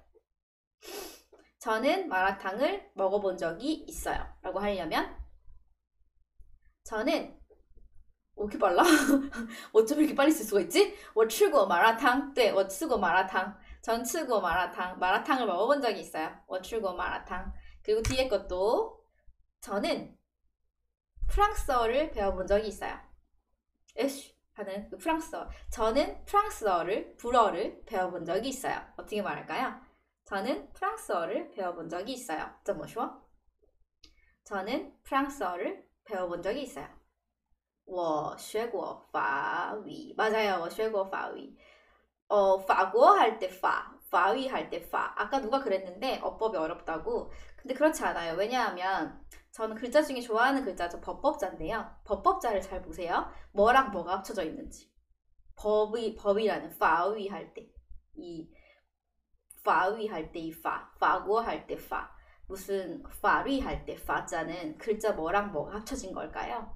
저는 마라탕을 먹어본 적이 있어요. 라고 하려면 저는 왜 이렇게 빨라? 어쩜 이렇게 빨리 쓸 수가 있지? 我吃过 마라탕. 네, 我吃过 마라탕. 전 吃过 마라탕. 마라탕을 먹어본 적이 있어요. 我吃过 마라탕. 그리고 뒤에 것도 저는 프랑스어를 배워본 적이 있어요. 에쉬 하는 그 프랑스어. 저는 프랑스어를 불어를 배워본 적이 있어요. 어떻게 말할까요? 저는 프랑스어를 배워본 적이 있어요. 怎么说? 저는 프랑스어를 배워본 적이 있어요. 我学过法语 맞아요. 我学过法语 어, 파고 할 때 파, 파위 할 때 파. 아까 누가 그랬는데 어법이 어렵다고. 근데 그렇지 않아요. 왜냐하면 저는 글자 중에 좋아하는 글자죠. 법법자인데요. 법법자를 잘 보세요. 뭐랑 뭐가 합쳐져 있는지. 법이 법이라는 파위 할 때. 이 파위 할 때 이 파, 파고 할 때 파. 무슨 파위 할 때 파자는 글자 뭐랑 뭐가 합쳐진 걸까요?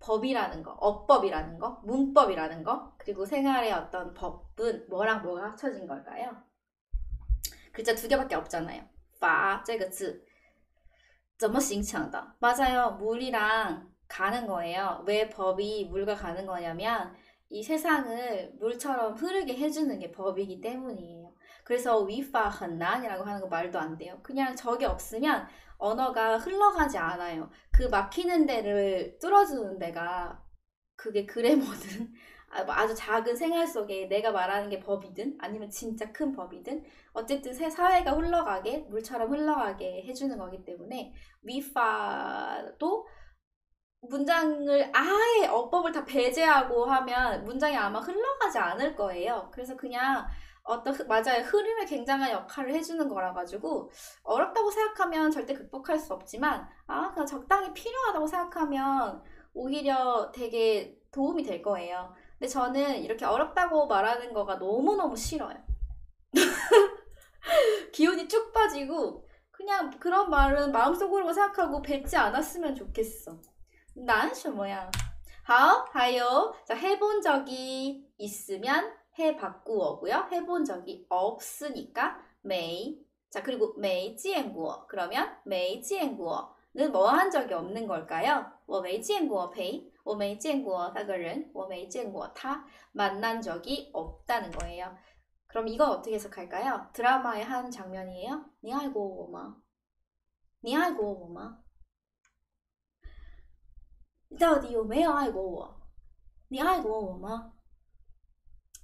법이라는 거, 어법이라는 거, 문법이라는 거, 그리고 생활의 어떤 법은 뭐랑 뭐가 합쳐진 걸까요? 글자 두 개밖에 없잖아요. 法这个字怎么形成的? 맞아요. 물이랑 가는 거예요. 왜 법이 물과 가는 거냐면 이 세상을 물처럼 흐르게 해주는 게 법이기 때문이에요. 그래서 위파 헌난이라고 하는 거 말도 안 돼요. 그냥 저게 없으면 언어가 흘러가지 않아요. 그 막히는 데를 뚫어주는 데가 그게 그래머든 아, 뭐 아주 작은 생활 속에 내가 말하는 게 법이든 아니면 진짜 큰 법이든 어쨌든 새 사회가 흘러가게 물처럼 흘러가게 해주는 거기 때문에 위파도 문장을 아예 어법을 다 배제하고 하면 문장이 아마 흘러가지 않을 거예요. 그래서 그냥 어떤 맞아요 흐름에 굉장한 역할을 해주는 거라 가지고 어렵다고 생각하면 절대 극복할 수 없지만 아 그냥 적당히 필요하다고 생각하면 오히려 되게 도움이 될 거예요. 근데 저는 이렇게 어렵다고 말하는 거가 너무너무 싫어요. 기운이 쭉 빠지고 그냥 그런 말은 마음속으로 생각하고 뱉지 않았으면 좋겠어. 난什 뭐야? 好,还有 자, 해본 적이 있으면 해봤구어고요. 해본 적이 없으니까 메이. 자 그리고 메이 지엔구어. 그러면 메이 지엔구어는 뭐 한 적이 없는 걸까요? 我没见过陪我没见过那个人我没见过他 만난 적이 없다는 거예요. 그럼 이거 어떻게 해석할까요? 드라마의 한 장면이에요. 你爱过我吗?你爱过我吗?你到底有没有爱过我?你爱过我吗?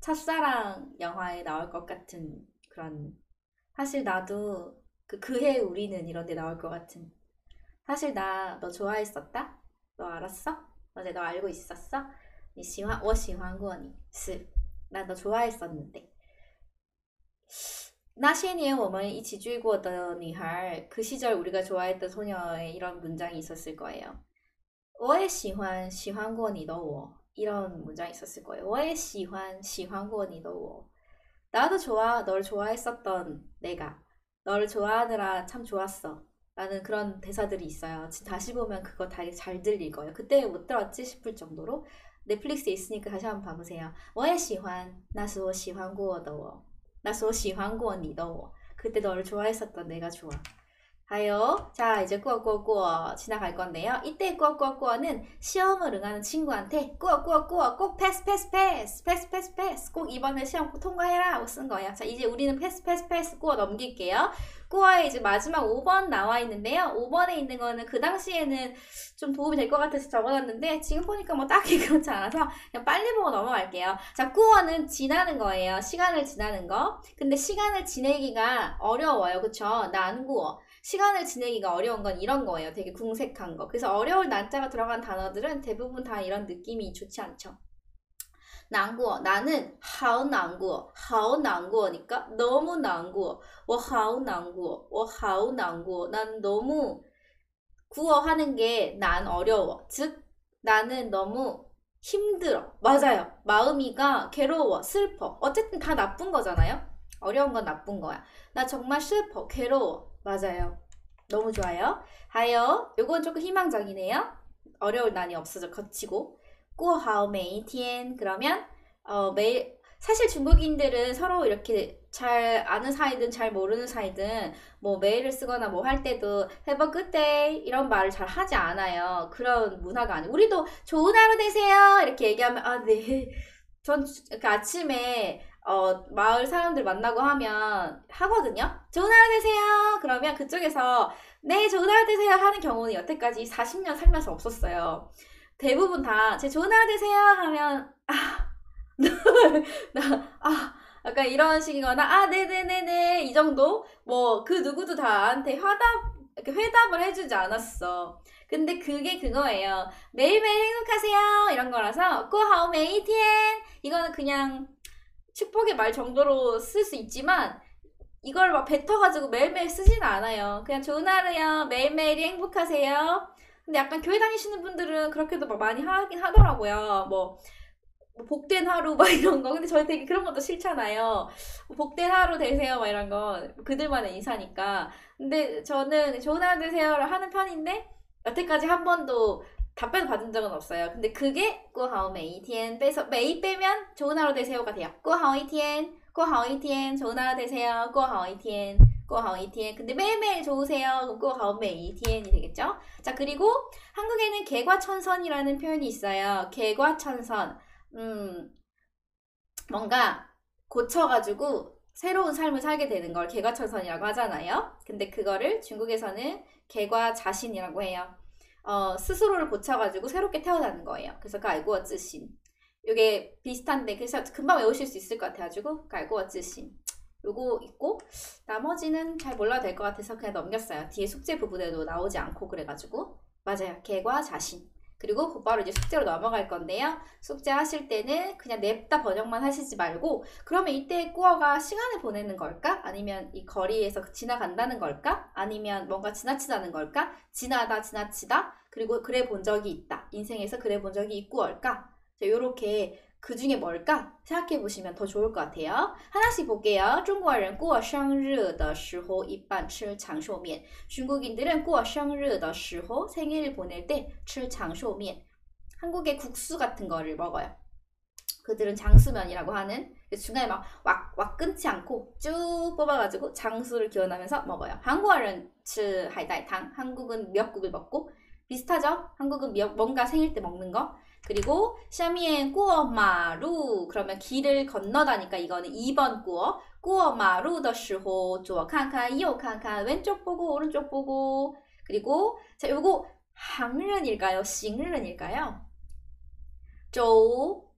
첫사랑 영화에 나올 것 같은 그런 사실 나도 그 그해 우리는 이런 데 나올 것 같은 사실 나 너 좋아했었다? 너 알았어? 어제 너 알고 있었어? 你喜欢我喜欢过你是나 너 좋아했었는데 那些年我们一起追过的女孩그 시절 우리가 좋아했던 소녀의 이런 문장이 있었을 거예요. 我也喜欢喜欢过你的我 이런 문장이 있었을 거예요. 我也喜欢喜欢过你的我 나도 좋아 널 좋아했었던 내가 너를 좋아하느라 참 좋았어. 라는 그런 대사들이 있어요. 다시 보면 그거 되게 잘 들릴 거예요. 그때 못 들었지 싶을 정도로 넷플릭스에 있으니까 다시 한번 봐보세요. 我也喜欢那是我喜欢过的我那是我喜欢过你的我 그때 너를 좋아했었던 내가 좋아. 하요. 자, 이제 过过过 지나갈 건데요. 이때 过过过는 시험을 응하는 친구한테 过过过 꼭 패스 패스 패스 패스 패스 패스 꼭 이번에 시험 통과해라 하고 쓴 거예요. 자, 이제 우리는 패스 패스 패스 过 넘길게요. 꾸어에 이제 마지막 5번 나와 있는데요. 5번에 있는 거는 그 당시에는 좀 도움이 될 것 같아서 적어놨는데 지금 보니까 뭐 딱히 그렇지 않아서 그냥 빨리 보고 넘어갈게요. 자, 꾸어는 지나는 거예요. 시간을 지나는 거. 근데 시간을 지내기가 어려워요. 그쵸? 난구어. 시간을 지내기가 어려운 건 이런 거예요. 되게 궁색한 거. 그래서 어려울 난자가 들어간 단어들은 대부분 다 이런 느낌이 좋지 않죠. 난구어. 나는 하우 난구어. 하우 난구어니까 너무 난구어. 我 하우 난구어. 我 하우 난구어. 난 너무 구어하는 게 난 어려워. 즉 나는 너무 힘들어. 맞아요. 마음이가 괴로워. 슬퍼. 어쨌든 다 나쁜 거잖아요. 어려운 건 나쁜 거야. 나 정말 슬퍼. 괴로워. 맞아요. 너무 좋아요. 하여 요건 조금 희망적이네요. 어려울 난이 없어져 거치고 꾸하오 메이티엔 그러면 어 매일 사실 중국인들은 서로 이렇게 잘 아는 사이든 잘 모르는 사이든 뭐 메일을 쓰거나 뭐 할 때도 good day 이런 말을 잘 하지 않아요. 그런 문화가 아니에요. 우리도 좋은 하루 되세요 이렇게 얘기하면 아 네. 전 아침에 어, 마을 사람들 만나고 하면 하거든요. 좋은 하루 되세요. 그러면 그쪽에서 네, 좋은 하루 되세요 하는 경우는 여태까지 40년 살면서 없었어요. 대부분 다 제 좋은 하루 되세요 하면 아, 나, 아, 약간 이런 식이거나 아, 네네네네 이 정도 뭐 그 누구도 다한테 화답 이렇게 회답을 해주지 않았어. 근데 그게 그거예요. 매일매일 행복하세요 이런 거라서 꼬하오 메이티엔 이거는 그냥 축복의 말 정도로 쓸 수 있지만 이걸 막 뱉어가지고 매일매일 쓰지는 않아요. 그냥 좋은 하루요. 매일매일이 행복하세요. 근데 약간 교회 다니시는 분들은 그렇게도 막 많이 하긴 하더라고요. 뭐, 뭐 복된 하루 막 이런 거. 근데 저희 되게 그런 것도 싫잖아요. 뭐 복된 하루 되세요 막 이런 거. 그들만의 인사니까. 근데 저는 좋은 하루 되세요를 하는 편인데 여태까지 한 번도 답변 받은 적은 없어요. 근데 그게 꾸하오 메이티엔 빼서 메이 빼면 좋은 하루 되세요가 돼요. 꾸하오 이티엔, 꾸하오 이티엔 좋은 하루 되세요. 꾸하오 이티엔, 꾸하오 이티엔. 근데 매일매일 좋으세요. 꾸하오 메이티엔이 되겠죠? 자 그리고 한국에는 개과천선이라는 표현이 있어요. 개과천선. 음 뭔가 고쳐가지고 새로운 삶을 살게 되는 걸 개과천선이라고 하잖아요. 근데 그거를 중국에서는 개과자신이라고 해요. 어, 스스로를 고쳐가지고 새롭게 태어나는 거예요. 그래서 갈고어 쯔신. 이게 비슷한데 그래서 금방 외우실 수 있을 것 같아가지고 갈고어 쯔신. 요거 있고 나머지는 잘 몰라도 될 것 같아서 그냥 넘겼어요. 뒤에 숙제 부분에도 나오지 않고 그래가지고 맞아요. 개과 자신. 그리고 곧바로 이제 숙제로 넘어갈 건데요. 숙제 하실 때는 그냥 냅다 번역만 하시지 말고 그러면 이때 꾸어가 시간을 보내는 걸까? 아니면 이 거리에서 지나간다는 걸까? 아니면 뭔가 지나치다는 걸까? 지나다 지나치다 그리고 그래 본 적이 있다. 인생에서 그래 본 적이 있고 할까? 이렇게 그 중에 뭘까 생각해 보시면 더 좋을 것 같아요. 하나씩 볼게요. 중국인 过生日的时候一般吃长寿面. 중국인들은 过生日的时候 생일 보낼 때吃 长寿面. 한국의 국수 같은 거를 먹어요. 그들은 장수면이라고 하는 중간에 막 왁, 왁 끊지 않고 쭉 뽑아가지고 장수를 기원하면서 먹어요. 한국어는 吃海带汤, 한국은 미역국을 먹고 비슷하죠? 한국은 미역, 뭔가 생일 때 먹는 거. 그리고 샤미엔 꾸어마루 그러면 길을 건너다니까 이거는 2번 꾸어 꾸어마루 더시호 좋아 칸칸 이오 칸칸 왼쪽 보고 오른쪽 보고 그리고 자 요거 항른일까요? 싱른일까요? 쪼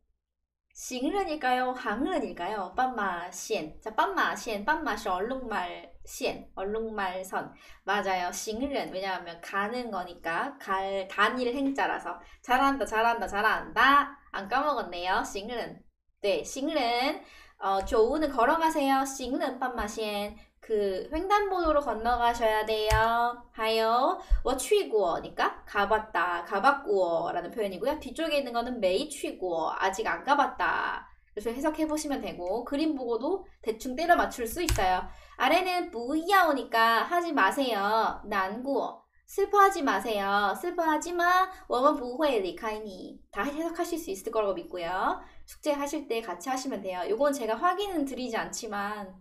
싱른일까요? 항른일까요? 빤마시엔 자 빤마시엔 빤마시 얼룩말 시엔 얼룩말선. 맞아요. 싱른. 왜냐하면 가는 거니까 갈 단일 행자라서 잘한다 잘한다 잘한다. 안 까먹었네요. 싱른. 네 싱른. 어 조우는 걸어가세요. 싱른 밤마시엔 그 횡단보도로 건너가셔야 돼요. 하여 워취구어니까 가봤다 가봤구어라는 표현이고요. 뒤쪽에 있는 거는 메이취구어. 아직 안 가봤다. 그래서 해석해 보시면 되고 그림 보고도 대충 때려 맞출 수 있어요. 아래는 不要니까 하지 마세요. 难过 슬퍼하지 마세요. 슬퍼하지 마. 我们不会离开你 다 해석하실 수 있을 거라고 믿고요. 숙제 하실 때 같이 하시면 돼요. 이건 제가 확인은 드리지 않지만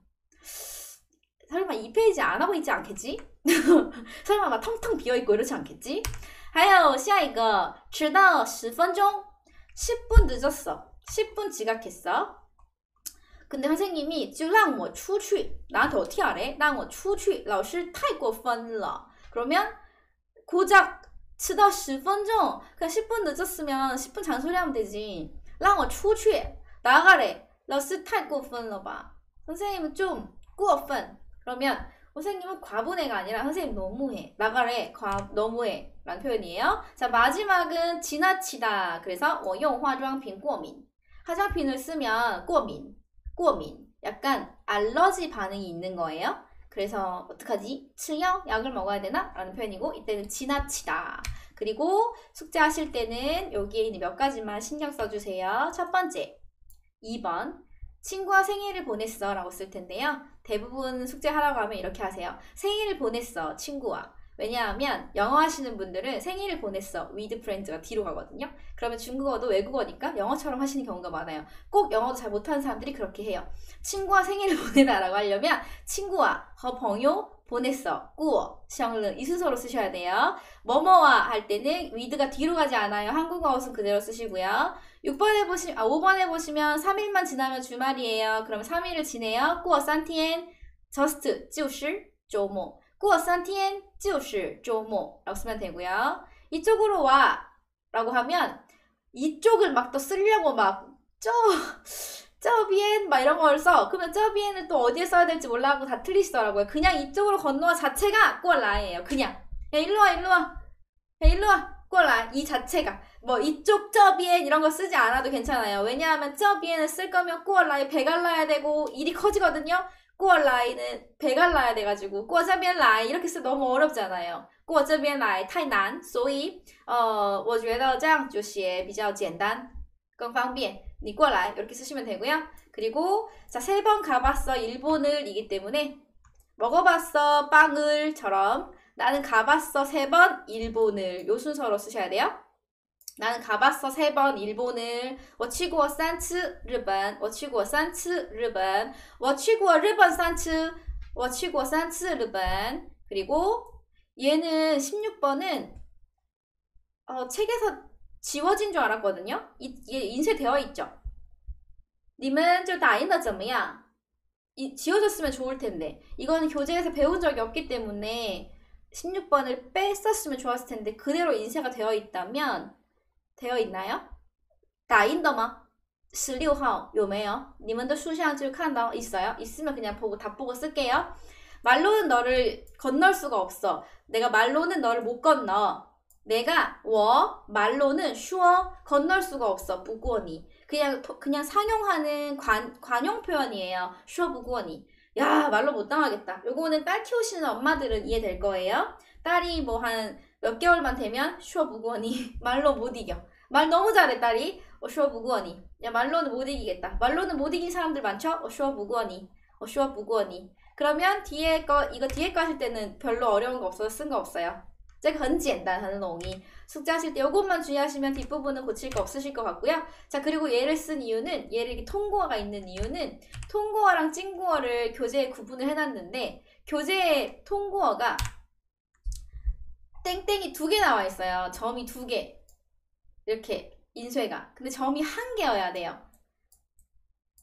설마 2페이지 안 하고 있지 않겠지? 설마 막 텅텅 비어 있고 이러지 않겠지? 还有 下一个 迟到 10分钟 10분 늦었어. 10분 지각했어 근데 선생님이 就让我出去 나한테 어떻게 하래? 让我出去 老师太过分了 그러면 고작 迟到 10分钟 그냥 10분 늦었으면 10분 잔소리하면 되지 让我出去 나가래 老师太过分了吧 선생님은 좀 过分 그러면 선생님은 과분해가 아니라 선생님 너무해. 나가래. 과, 너무해. 라는 표현이에요. 자, 마지막은 지나치다. 그래서 我用 화장품 过敏. 화장핀을 쓰면 꼬민, 꼬민, 약간 알러지 반응이 있는 거예요. 그래서 어떡하지? 층형 약을 먹어야 되나? 라는 표현이고 이때는 지나치다. 그리고 숙제하실 때는 여기에 있는 몇 가지만 신경 써주세요. 첫 번째, 2번 친구와 생일을 보냈어 라고 쓸 텐데요. 대부분 숙제하라고 하면 이렇게 하세요. 생일을 보냈어 친구와 왜냐하면 영어 하시는 분들은 생일을 보냈어 with friends가 뒤로 가거든요. 그러면 중국어도 외국어니까 영어처럼 하시는 경우가 많아요. 꼭 영어도 잘 못하는 사람들이 그렇게 해요. 친구와 생일을 보내다라고 하려면 친구와 허朋友 보냈어. 꾸어, 샹르 이 순서로 쓰셔야 돼요. 뭐뭐와 할 때는 with가 뒤로 가지 않아요. 한국어 옷은 그대로 쓰시고요. 6번에 보시, 아, 5번에 보시면 3일만 지나면 주말이에요. 그럼 3일을 지내요. 꾸어 산티엔, just, 就是, 조모. 꾸어 산티엔, 就是, 조모. 라고 쓰면 되고요. 이쪽으로 와. 라고 하면 이쪽을 막 또 쓰려고 막, 저, 저비엔 막 이런 걸 써. 그러면 저비엔을 또 어디에 써야 될지 몰라하고 다 틀리시더라고요. 그냥 이쪽으로 건너와 자체가 꾸어라예요. 그냥. 야, 일로 와, 일로 와. 야, 일로 와. 꾸어라. 이 자체가. 뭐 이쪽 저비엔 이런 거 쓰지 않아도 괜찮아요. 왜냐하면 저비엔을 쓸 거면 꾸어라이 배갈라야 되고 일이 커지거든요. 꾸어라이는 배갈라야 돼가지고 꾸어저비엔 라이 이렇게 쓰 너무 어렵잖아요. 过这边来太难，所以呃，我觉得这样就写比较简单，更方便。你过来 이렇게 쓰시면 되고요. 그리고 자 세 번 가봤어 일본을이기 때문에 먹어봤어 빵을처럼 나는 가봤어 세 번 일본을 요 순서로 쓰셔야 돼요. 나는 가봤어 세 번 일본을 我去过三次日本我去过三次日本我去过日本三次我去过三次日本 그리고 얘는 16번은 어, 책에서 지워진 줄 알았거든요. 이, 얘 인쇄되어 있죠. 님은 좀 나이나 怎么样? 이, 지워졌으면 좋을 텐데 이거는 교재에서 배운 적이 없기 때문에 16번을 뺐었으면 좋았을 텐데 그대로 인쇄가 되어 있다면 되어 있나요? 打印的吗?16号有没有?你们的书上就看到 있어요? 있으면 그냥 보고 다 보고 쓸게요. 말로는 너를 건널 수가 없어. 내가 말로는 너를 못 건너. 내가 워 말로는 쉬워 건널 수가 없어 부구원이 그냥 그냥 상용하는 관 관용 표현이에요 쉬워 부구원이 야 말로 못 당하겠다 요거는 딸 키우시는 엄마들은 이해될 거예요 딸이 뭐 한 몇 개월만 되면 쉬워 부구원이 말로 못 이겨 말 너무 잘해 딸이 어 쉬워 부구원이 야 말로는 못 이기겠다 말로는 못 이긴 사람들 많죠 어 쉬워 부구원이 어 쉬워 부구원이 그러면 뒤에 거 이거 뒤에 거 하실 때는 별로 어려운 거 없어서 쓴 거 없어요 这个很简单很容易 숙제하실 때 이것만 주의하시면 뒷부분은 고칠 거 없으실 것 같고요. 자 그리고 얘를 쓴 이유는 얘를 이렇게 통고어가 있는 이유는 통고어랑 찡고어를 교재에 구분을 해놨는데 교재에 통고어가 땡땡이 두 개 나와 있어요. 점이 두 개. 이렇게 인쇄가. 근데 점이 한 개여야 돼요.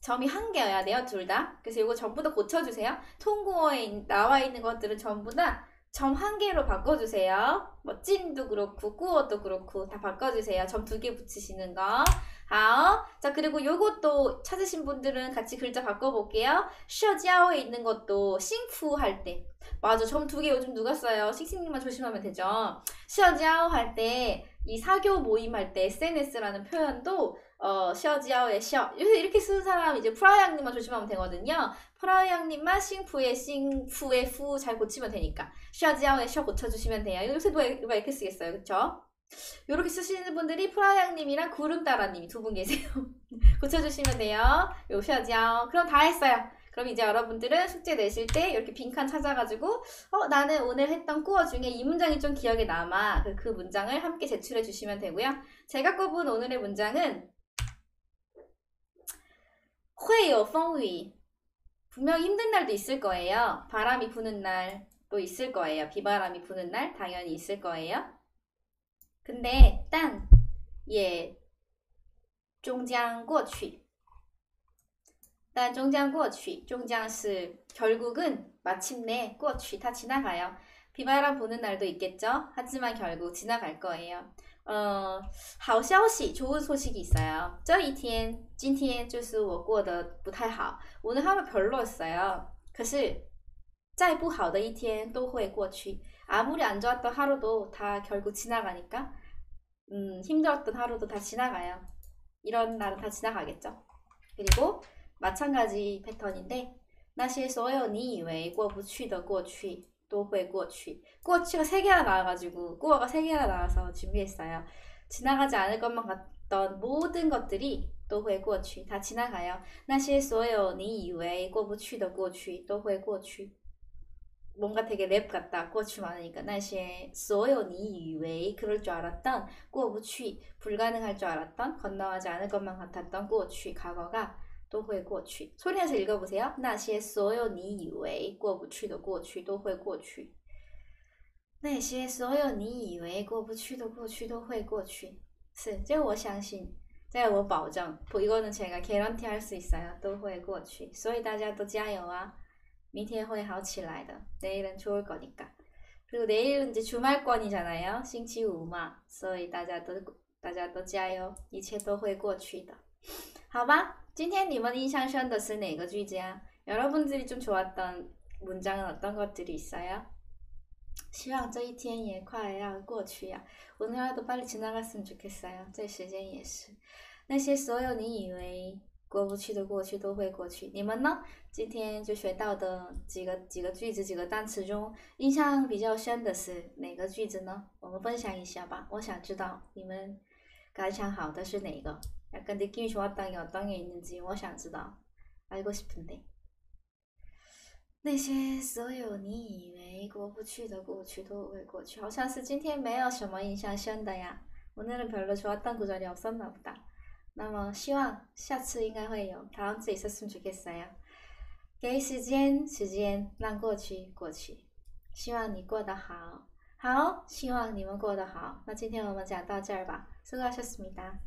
점이 한 개여야 돼요. 둘 다. 그래서 이거 전부 다 고쳐주세요. 통고어에 나와 있는 것들은 전부 다 점 한 개로 바꿔주세요. 뭐 찐도 그렇고 꾸어도 그렇고 다 바꿔주세요. 점 두 개 붙이시는 거. 아, 자 그리고 요것도 찾으신 분들은 같이 글자 바꿔볼게요. 셔지아오에 있는 것도 싱푸 할 때. 맞아, 점 두 개 요즘 누가 써요? 싱싱님만 조심하면 되죠. 셔지아오 할 때, 이 사교 모임 할 때 SNS라는 표현도 어, 셔지아오의 셔. 요새 이렇게 쓰는 사람 이제 프라이양님만 조심하면 되거든요. 프라이양님만 싱푸의 싱푸의 푸잘 고치면 되니까. 社交의 社 고쳐주시면 돼요. 요새 누가, 이렇게 쓰겠어요. 그쵸? 요렇게 쓰시는 분들이 프라이양님이랑 구름따라님이 두분 계세요. 고쳐주시면 돼요. 요 社交. 그럼 다 했어요. 그럼 이제 여러분들은 숙제 내실 때 이렇게 빈칸 찾아가지고 어 나는 오늘 했던 꾸어 중에 이 문장이 좀 기억에 남아 그, 그 문장을 함께 제출해 주시면 되고요. 제가 꼽은 오늘의 문장은 会有风雨 분명히 힘든 날도 있을 거예요. 바람이 부는 날도 있을 거예요. 비바람이 부는 날 당연히 있을 거예요. 근데 딴 예, 终将过去 但 终将过去, 终将是 결국은 마침내 过去다 지나가요. 비바람 부는 날도 있겠죠. 하지만 결국 지나갈 거예요. 어, 好消息 좋은 소식이 있어요. 这一天今天就是我过得不太好. 오늘 하루 별로였어요. 可是再不好的一天都会过去. 아무리 안 좋았던 하루도 다 결국 지나가니까 음, 힘들었던 하루도 다 지나가요. 이런 날은 다 지나가겠죠. 그리고 마찬가지 패턴인데 那些所有你以为过不去的过去都会过去过去가 3개나 나와가지고 꾸어가 3개나 나와서 준비했어요 지나가지 않을 것만 같던 모든 것들이 都会过去다 지나가요 那些所有你以为过不去的过去都会过去 뭔가 되게 랩 같다. 过去 많으니까. 那些所有你以为 그럴 줄 알았던 过不去 불가능할 줄 알았던 건너가지 않을 것만 같았던 过去 과거가 都会过去. 소리 내서 읽어보세요. 那些所有你以为过不去的过去都会过去.那些所有你以为过不去的过去都会过去.是这个我相信这个我保证 이거는 제가 개런티 할 수 있어요. 都会过去.所以大家都加油啊.明天会好起来的. 내일은 좋을 거니까. 그리고 내일은 이제 주말권이잖아요. 星期五嘛.所以大家都大家都加油.一切都会过去的. 好吧? 今天你们印象深的是哪个句子呀? 여러분들이 좀 좋았던 문장은 어떤 것들이 있어요? 希望这一天也快要过去呀. 오늘 하루도 빨리 지나갔으면 좋겠어요. 这时间也是。那些所有你以为过不去的过去都会过去。你们呢？今天就学到的几个几个句子几个单词中印象比较深的是哪个句子呢？我们分享一下吧。我想知道你们 약간 느낌이 좋았던 게 어떤 게 있는지 我想知道 알고 싶은데 那些所有你以为过不去的过去都会过去好像是今天没有什么印象深的呀 오늘은 별로 좋았던 구절이 없었나 보다 那么希望下次应该会有 다음 주에 있었으면 좋겠어요 给时间时间让过去过去希望你过得好好希望你们过得好那今天我们讲到这儿吧수고하셨습니다